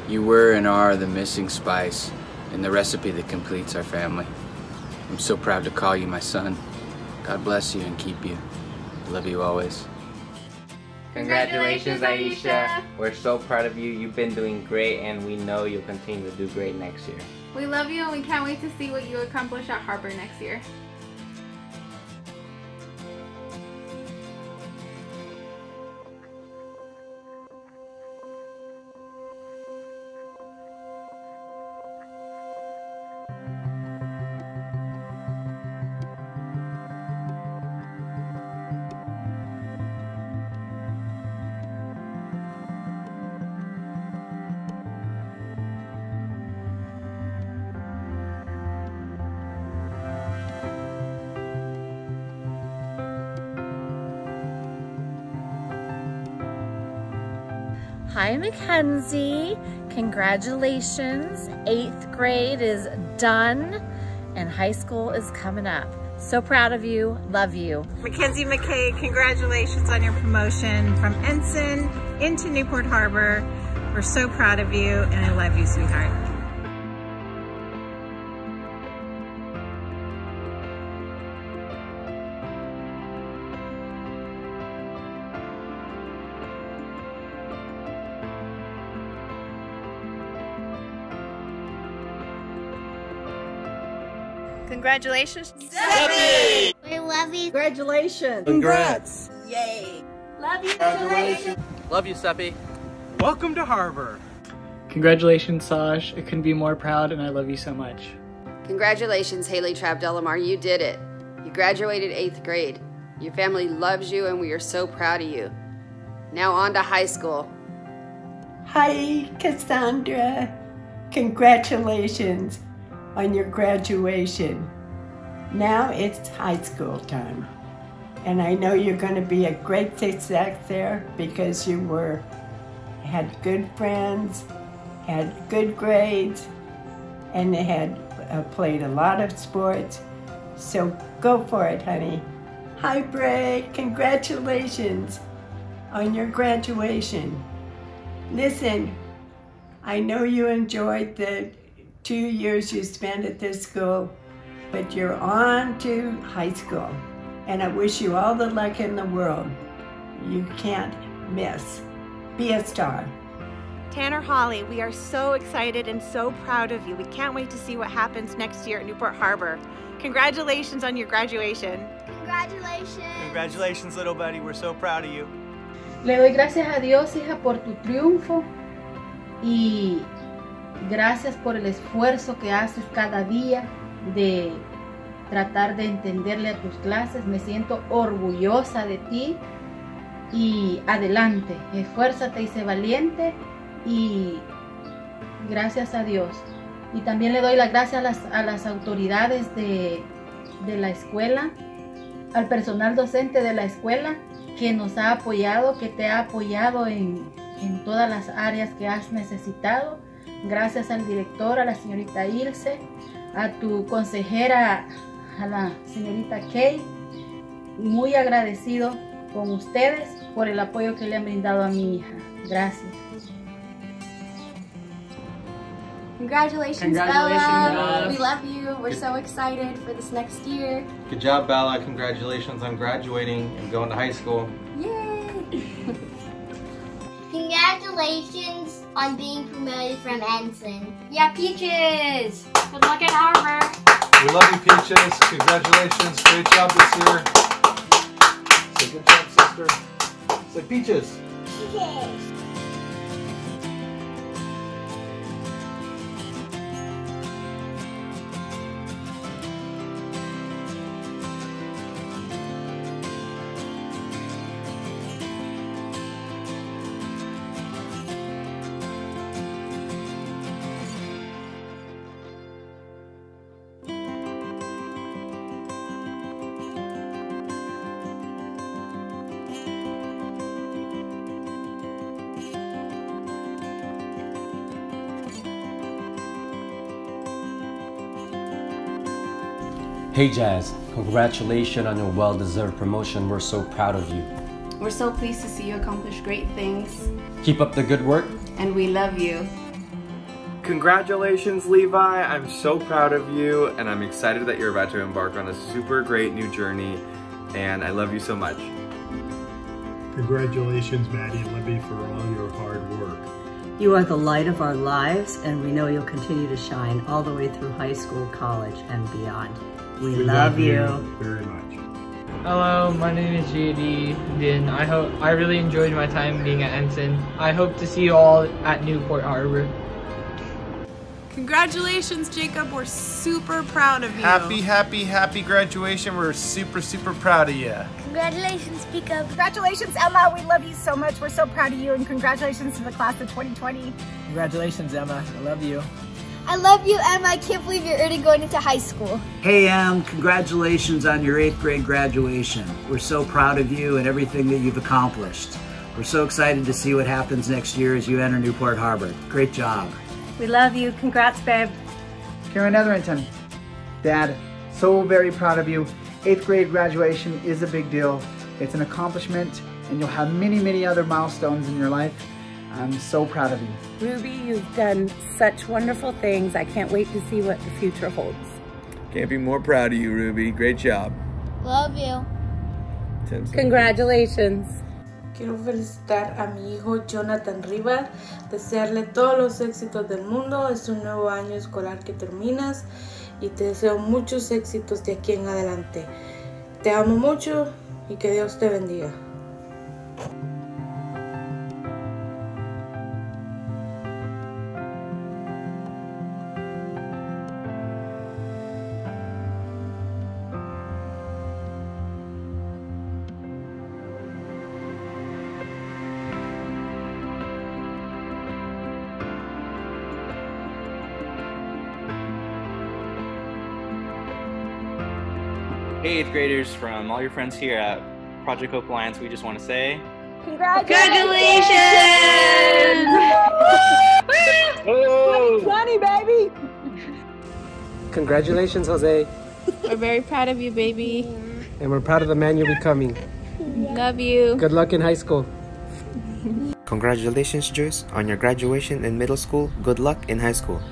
you were and are the missing spice and the recipe that completes our family. I'm so proud to call you my son. God bless you and keep you. Love you always. Congratulations, Aisha. We're so proud of you. You've been doing great, and we know you'll continue to do great next year. We love you and we can't wait to see what you accomplish at Harbor next year. Hi, Mackenzie. Congratulations. Eighth grade is done and high school is coming up. So proud of you. Love you. Mackenzie McKay, congratulations on your promotion from ensign into Newport Harbor. We're so proud of you and I love you, sweetheart. Congratulations. Stephanie! We love you. Congratulations. Congrats. Yay. Love you. Congratulations. Love you, Steffi. Welcome to Harvard. Congratulations, Saj. I couldn't be more proud, and I love you so much. Congratulations, Haley Trapp Delamar. You did it. You graduated eighth grade. Your family loves you, and we are so proud of you. Now on to high school. Hi, Cassandra. Congratulations on your graduation. Now it's high school time. And I know you're going to be a great success there because you were had good friends, had good grades, and had uh, played a lot of sports. So go for it, honey. Hi, Bray. Congratulations on your graduation. Listen, I know you enjoyed the two years you spent at this school, but you're on to high school. And I wish you all the luck in the world. You can't miss. Be a star. Tanner Holly, we are so excited and so proud of you. We can't wait to see what happens next year at Newport Harbor. Congratulations on your graduation. Congratulations. Congratulations, little buddy. We're so proud of you. Le doy gracias a Dios, hija, por tu triunfo y gracias por el esfuerzo que haces cada día de tratar de entenderle a tus clases. Me siento orgullosa de ti y adelante, esfuérzate y sé valiente y gracias a Dios. Y también le doy las gracias a las, a las autoridades de, de la escuela, al personal docente de la escuela que nos ha apoyado, que te ha apoyado en, en todas las áreas que has necesitado. Gracias al director, a la señorita Ilse, a tu consejera, a la señorita Kay. Muy agradecido con ustedes por el apoyo que le han brindado a mi hija. Gracias. Congratulations, Congratulations, Bella. Bella. We love you. We're so excited for this next year. Good job, Bella. Congratulations on graduating and going to high school. Yay! Congratulations on being promoted from ensign. Yeah, Peaches. Good luck at Harbor. We love you, Peaches. Congratulations. Great job this year. Say good job, sister. Say Peaches. Yes. Hey Jazz, congratulations on your well deserved promotion. We're so proud of you. We're so pleased to see you accomplish great things, Keep up the good work. and we love you. Congratulations, Levi. I'm so proud of you, and I'm excited that you're about to embark on a super great new journey, and I love you so much. Congratulations, Maddie and Libby, for all your hard work. You are the light of our lives, and we know you'll continue to shine all the way through high school, college, and beyond. We, love, you. very much. Hello, my name is JD Din. I hope I really enjoyed my time being at Ensign. I hope to see you all at Newport Harbor. Congratulations, Jacob. We're super proud of you. Happy, happy, happy graduation. We're super, super proud of you. Congratulations, Pika. Congratulations, Emma. We love you so much. We're so proud of you, and congratulations to the class of 2020. Congratulations, Emma. I love you. I love you, Emma. I can't believe you're already going into high school. Hey, Em, congratulations on your eighth grade graduation. We're so proud of you and everything that you've accomplished. We're so excited to see what happens next year as you enter Newport Harbor. Great job. We love you. Congrats, babe. Karen Etherington, Dad, so very proud of you. Eighth grade graduation is a big deal. It's an accomplishment, and you'll have many, many other milestones in your life. I'm so proud of you. Ruby, you've done such wonderful things. I can't wait to see what the future holds. Can't be more proud of you, Ruby. Great job. Love you. Congratulations. Quiero felicitar a mi hijo Jonathan Rivas, desearle todos los éxitos del mundo, es un nuevo año escolar que terminas y te deseo muchos éxitos de aquí en adelante. Te amo mucho y que Dios te bendiga. Eighth graders, from all your friends here at Project Hope Alliance, we just want to say Congratulations! 20, baby! Congratulations, Jose. We're very proud of you, baby. And we're proud of the man you're becoming. Love you. Good luck in high school. Congratulations, Joyce, on your graduation in middle school. Good luck in high school.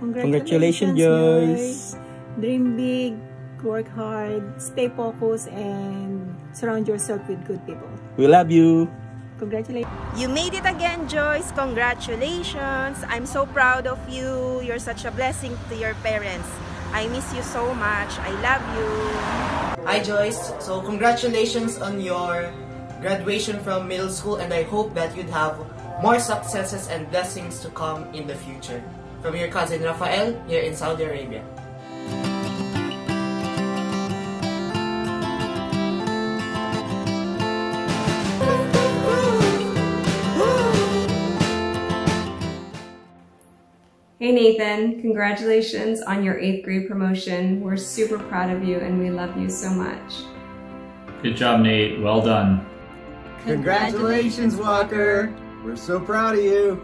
Congratulations, Joyce. Dream big, work hard, stay focused, and surround yourself with good people. We love you. Congratulations. You made it again, Joyce. Congratulations. I'm so proud of you. You're such a blessing to your parents. I miss you so much. I love you. Hi Joyce, so congratulations on your graduation from middle school and I hope that you'd have more successes and blessings to come in the future. From your cousin Rafael here in Saudi Arabia. Hey Nathan, congratulations on your eighth grade promotion. We're super proud of you and we love you so much. Good job, Nate. Well done. Congratulations, Walker. We're so proud of you.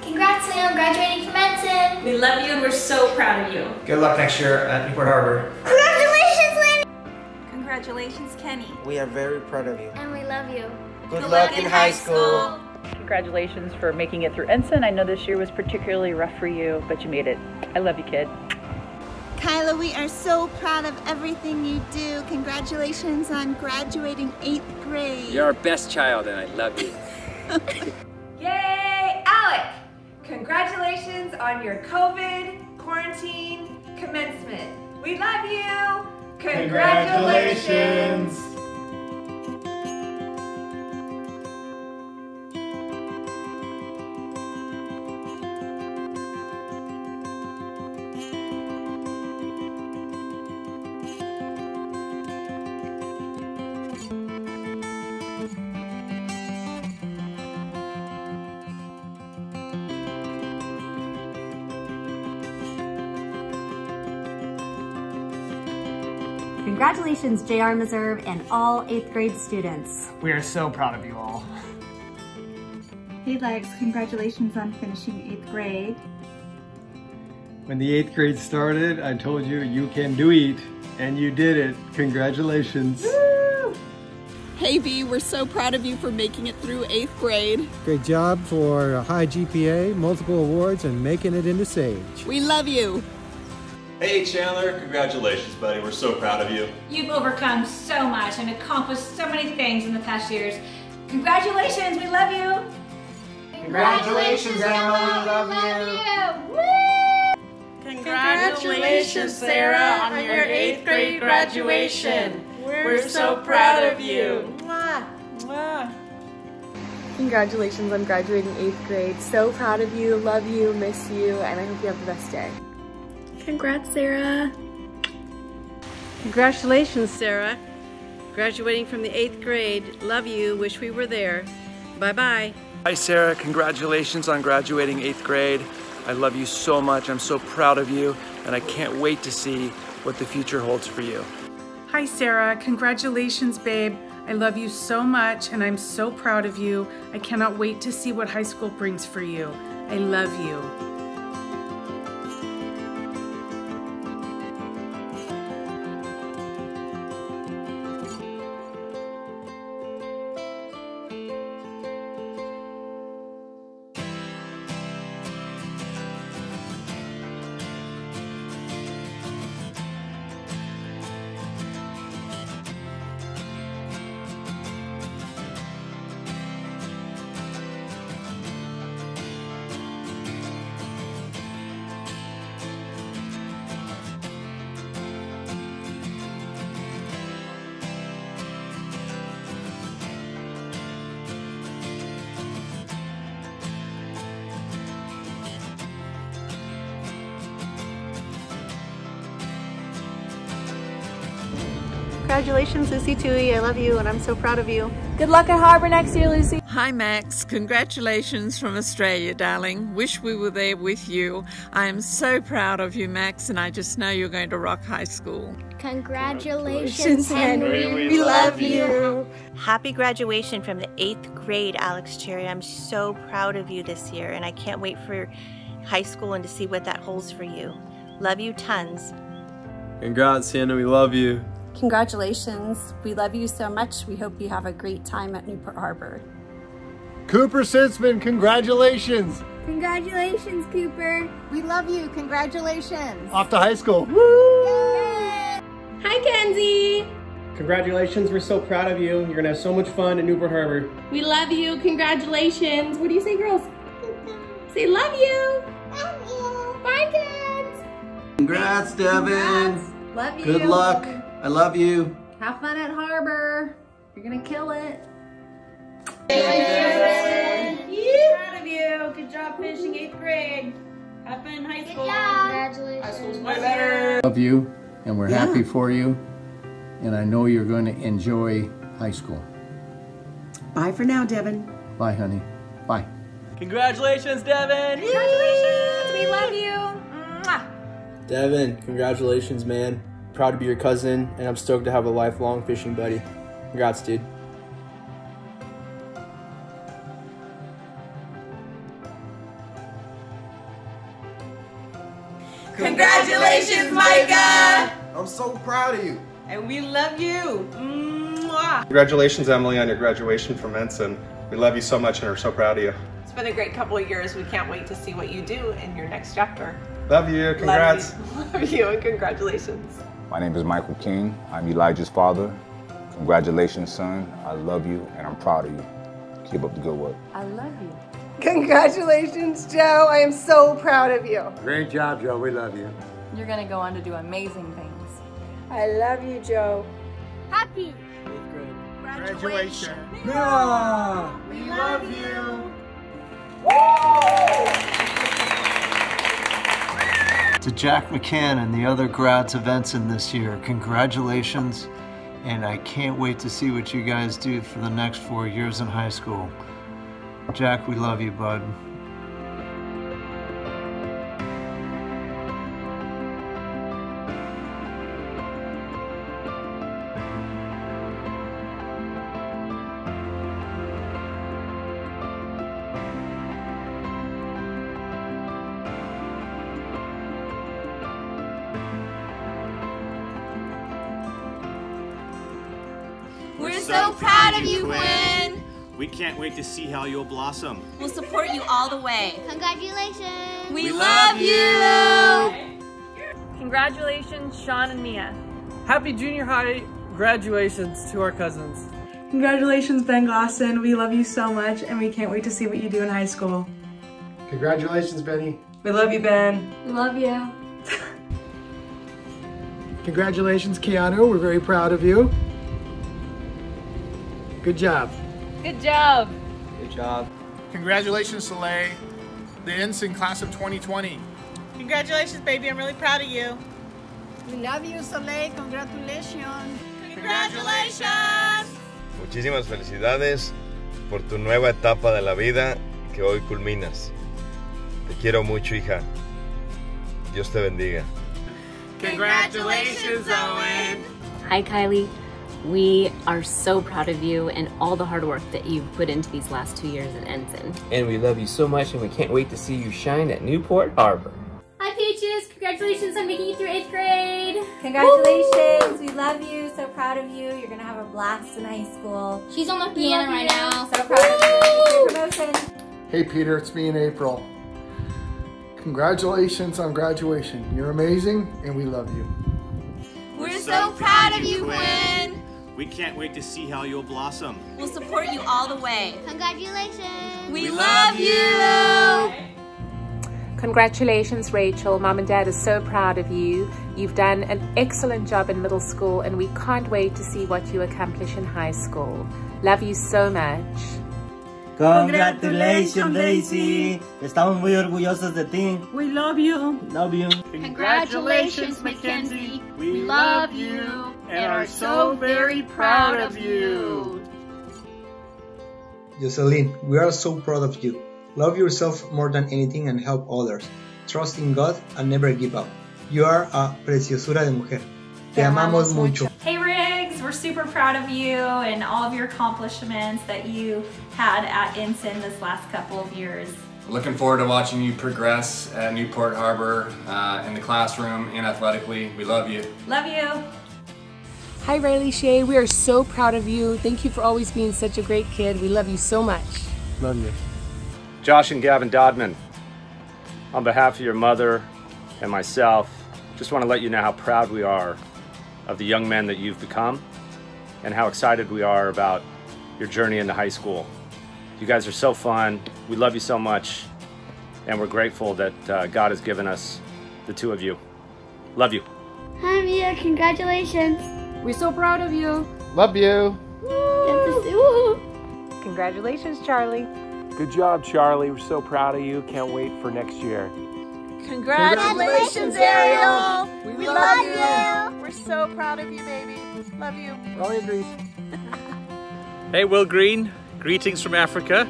Congrats, Leo, graduating from Ensign. We love you and we're so proud of you. Good luck next year at Newport Harbor. Congratulations, Lynn. Congratulations, Kenny. We are very proud of you. And we love you. Good, luck, in high school. Congratulations for making it through Ensign. I know this year was particularly rough for you, but you made it. I love you, kid. Kyla, we are so proud of everything you do. Congratulations on graduating eighth grade. You're our best child and I love you. Yay, Alec! Congratulations on your COVID quarantine commencement. We love you. Congratulations. Congratulations, JR Meserve and all 8th grade students. We are so proud of you all. Hey Lex, congratulations on finishing 8th grade. When the eighth grade started, I told you you can do it, and you did it. Congratulations. Hey B, we're so proud of you for making it through eighth grade. Great job for uh, a high GPA, multiple awards, and making it into SAGE. We love you. Hey Chandler, congratulations buddy, we're so proud of you. You've overcome so much and accomplished so many things in the past years. Congratulations, we love you. Congratulations, Emma, we love you. Congratulations, Sarah, on your eighth grade graduation. We're so proud of you. Congratulations on graduating 8th grade. So proud of you, love you, miss you, and I hope you have the best day. Congrats, Sarah. Congratulations, Sarah. Graduating from the eighth grade. Love you. Wish we were there. Bye-bye. Hi, Sarah. Congratulations on graduating eighth grade. I love you so much. I'm so proud of you, and I can't wait to see what the future holds for you. Hi, Sarah. Congratulations, babe. I love you so much, and I'm so proud of you. I cannot wait to see what high school brings for you. I love you. Congratulations, Lucy Tui. I love you and I'm so proud of you. Good luck at Harbor next year, Lucy. Hi, Max. Congratulations from Australia, darling. Wish we were there with you. I am so proud of you, Max, and I just know you're going to rock high school. Congratulations, Henry. We love you. Happy graduation from the eighth grade, Alex Cherry. I'm so proud of you this year, and I can't wait for high school and to see what that holds for you. Love you tons. Congrats, Sienna. We love you. Congratulations. We love you so much. We hope you have a great time at Newport Harbor. Cooper Sitzman, congratulations. Congratulations, Cooper. We love you. Congratulations. Off to high school. Woo! Hi, Kenzie. Congratulations, we're so proud of you. You're gonna have so much fun at Newport Harbor. We love you. Congratulations. What do you say, girls? Say love you. Love you. Bye, kids. Congrats, Devin. Love you. Good luck. I love you. Have fun at Harbor. You're gonna kill it. Proud of you. Good job finishing eighth grade. Have fun in high school. Good Congratulations. High school's way better. Love you, and we're Yeah. happy for you. And I know you're going to enjoy high school. Bye for now, Devin. Bye, honey. Bye. Congratulations, Devin! Congratulations. We love you. Mwah. Devin, congratulations, man. Proud to be your cousin, and I'm stoked to have a lifelong fishing buddy. Congrats, dude. Congratulations, Micah. I'm so proud of you. And we love you. Mwah. Congratulations, Emily, on your graduation from Ensign. We love you so much and are so proud of you. It's been a great couple of years. We can't wait to see what you do in your next chapter. Love you. Congrats. Love you, love you and congratulations. My name is Michael King. I'm Elijah's father. Congratulations, son. I love you and I'm proud of you. Keep up the good work. I love you. Congratulations, Joe. I am so proud of you. Great job, Joe. We love you. You're gonna go on to do amazing things. I love you, Joe. Happy. Graduation. Yeah. We love you. To Jack McCann and the other grads of Ensign this year, congratulations. And I can't wait to see what you guys do for the next four years in high school. Jack, we love you, bud. Wait to see how you'll blossom. We'll support you all the way. Congratulations. We love you. Congratulations, Sean and Mia. Happy junior high graduations to our cousins. Congratulations, Ben Glosson. We love you so much and we can't wait to see what you do in high school. Congratulations, Benny. We love you, Ben. We love you. Congratulations, Keanu. We're very proud of you. Good job. Good job. Good job. Congratulations, Soleil. The Ensign class of 2020. Congratulations, baby. I'm really proud of you. We love you, Soleil. Congratulations. Congratulations. Muchísimas felicidades por tu nueva etapa de la vida que hoy culminas. Te quiero mucho, hija. Dios te bendiga. Congratulations, Owen. Hi, Kylie. We are so proud of you and all the hard work that you've put into these last two years at Ensign. And we love you so much and we can't wait to see you shine at Newport Harbor. Hi, Peaches. Congratulations on making it through eighth grade. Congratulations. We love you. So proud of you. You're gonna have a blast in high school. She's on the piano right you. now. So proud of you. Promotion. Hey, Peter, it's me in April. Congratulations on graduation. You're amazing, and we love you. We're so proud of you, Quinn. We can't wait to see how you'll blossom. We'll support you all the way. Congratulations. We, love you. Congratulations, Rachel. Mom and Dad are so proud of you. You've done an excellent job in middle school and we can't wait to see what you accomplish in high school. Love you so much. Congratulations, Daisy. Estamos muy orgullosos de ti. We love you. Love you. Congratulations, Mackenzie. We love you. and are so very proud of you. Jocelyn, we are so proud of you. Love yourself more than anything and help others. Trust in God and never give up. You are a preciosura de mujer. Te amamos mucho. Hey Riggs, we're super proud of you and all of your accomplishments that you had at Ensign this last couple of years. Looking forward to watching you progress at Newport Harbor uh, in the classroom and athletically. We love you. Love you. Hi Riley Shea, we are so proud of you. Thank you for always being such a great kid. We love you so much. Love you. Josh and Gavin Dodman, on behalf of your mother and myself, just want to let you know how proud we are of the young men that you've become and how excited we are about your journey into high school. You guys are so fun. We love you so much. And we're grateful that uh, God has given us the two of you. Love you. Hi, Mia. Congratulations. We're so proud of you. Love you. Congratulations, Charlie. Good job, Charlie. We're so proud of you. Can't wait for next year. Congratulations, Ariel. We, we love, love you. We're so proud of you, baby. Love you. Rolly agrees. hey, Will Green. Greetings from Africa.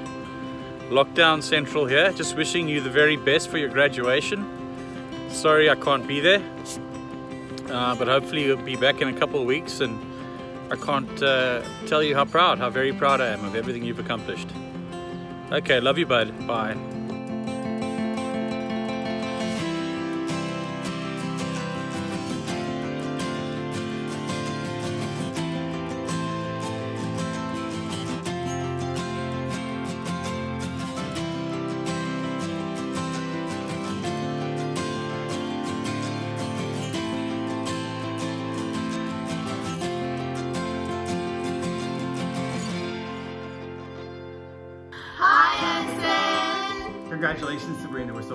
Lockdown Central here. Just wishing you the very best for your graduation. Sorry I can't be there. Uh, but hopefully you'll be back in a couple of weeks and I can't uh, tell you how proud, how very proud I am of everything you've accomplished. Okay, love you, bud. Bye.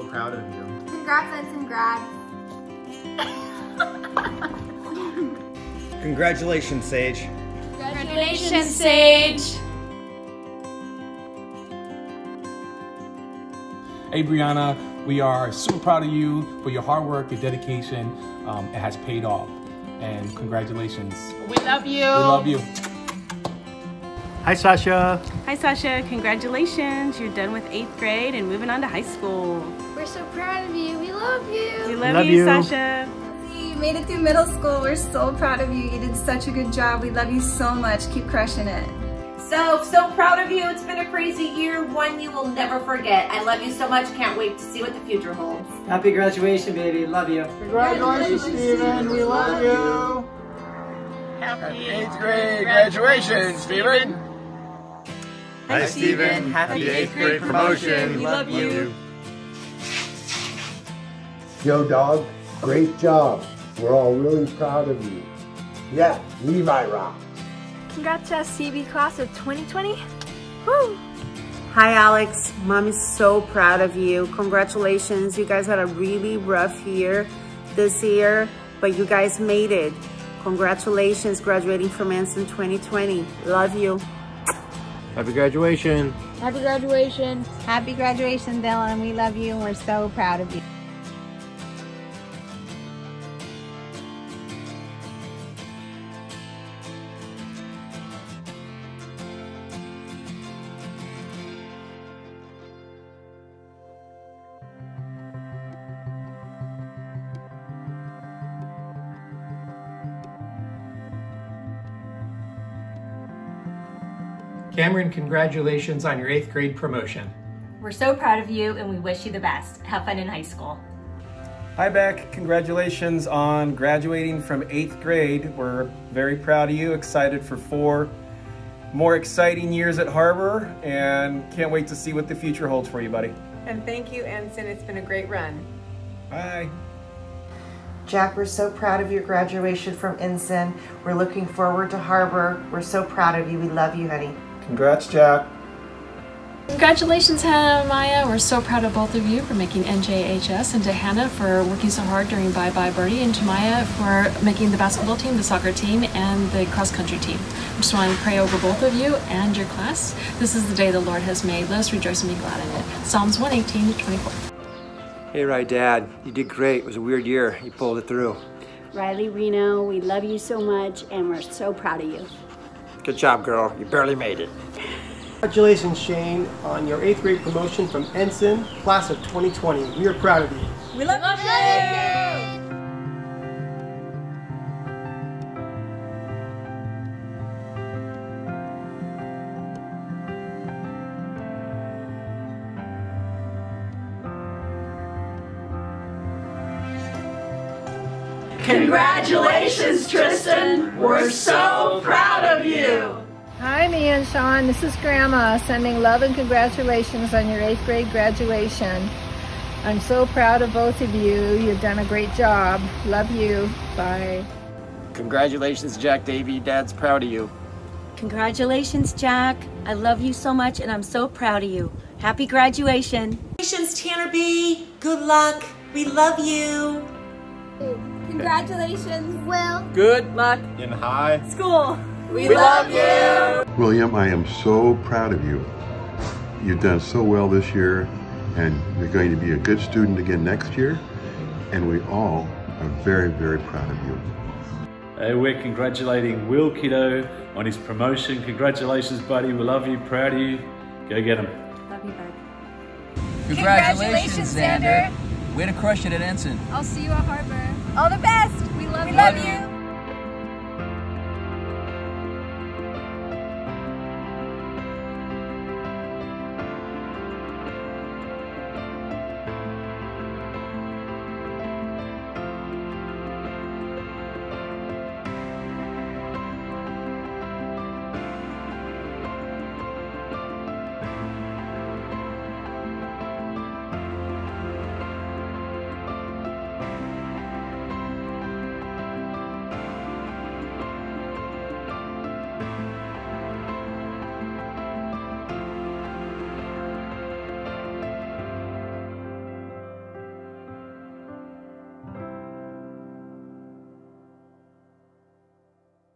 Proud of you. Congrats, Ensign grads. Congratulations, Sage. Congratulations, Sage. Hey, Brianna, we are super proud of you for your hard work, your dedication. Um, it has paid off. And congratulations. We love you. We love you. Hi, Sasha. Hi, Sasha. Congratulations. You're done with eighth grade and moving on to high school. We're so proud of you. We love you. We love, love you, you, Sasha. You made it through middle school. We're so proud of you. You did such a good job. We love you so much. Keep crushing it. So, so proud of you. It's been a crazy year, one you will never forget. I love you so much. Can't wait to see what the future holds. Happy graduation, baby. Love you. Congratulations, Stephen. We love you. Happy eighth grade graduation, Stephen. Hi, Stephen. Happy, Happy eighth grade promotion. We love you. Yo, dog, great job. We're all really proud of you. Yeah, Levi rocks. Congrats to CB class of 2020. Woo! Hi, Alex. Mom is so proud of you. Congratulations. You guys had a really rough year this year, but you guys made it. Congratulations graduating from Ensign 2020. Love you. Happy graduation. Happy graduation. Happy graduation, Dylan. We love you and we're so proud of you. Cameron, congratulations on your eighth grade promotion. We're so proud of you and we wish you the best. Have fun in high school. Hi, Beck. Congratulations on graduating from eighth grade. We're very proud of you, excited for four more exciting years at Harbor, and can't wait to see what the future holds for you, buddy. And thank you, Ensign. It's been a great run. Bye. Jack, we're so proud of your graduation from Ensign. We're looking forward to Harbor. We're so proud of you. We love you, honey. Congrats, Jack. Congratulations, Hannah and Maya. We're so proud of both of you for making NJHS and to Hannah for working so hard during Bye Bye Birdie and to Maya for making the basketball team, the soccer team, and the cross country team. I just want to pray over both of you and your class. This is the day the Lord has made. Let us rejoice and be glad in it. Psalms 118 to 24. Hey, right, Dad. You did great. It was a weird year. You pulled it through. Riley Reno, we love you so much and we're so proud of you. Good job, girl. You barely made it. Congratulations, Shane, on your eighth grade promotion from ensign, class of 2020. We are proud of you. We love, love you! Congratulations, Tristan. We're so proud of you. Hi, Mia and Sean. This is Grandma sending love and congratulations on your eighth grade graduation. I'm so proud of both of you. You've done a great job. Love you. Bye. Congratulations, Jack Davy. Dad's proud of you. Congratulations, Jack. I love you so much and I'm so proud of you. Happy graduation. Congratulations, Tanner B. Good luck. We love you. Congratulations, Will. Good luck in high school. We, we love, love you. William, I am so proud of you. You've done so well this year, and you're going to be a good student again next year, and we all are very, very proud of you. Hey, we're congratulating Will Kiddo on his promotion. Congratulations, buddy. We love you, proud of you. Go get him. Love you, bud. Congratulations, Xander. Way to crush it at Ensign. I'll see you at Harbor. All the best. We love we you. Love you.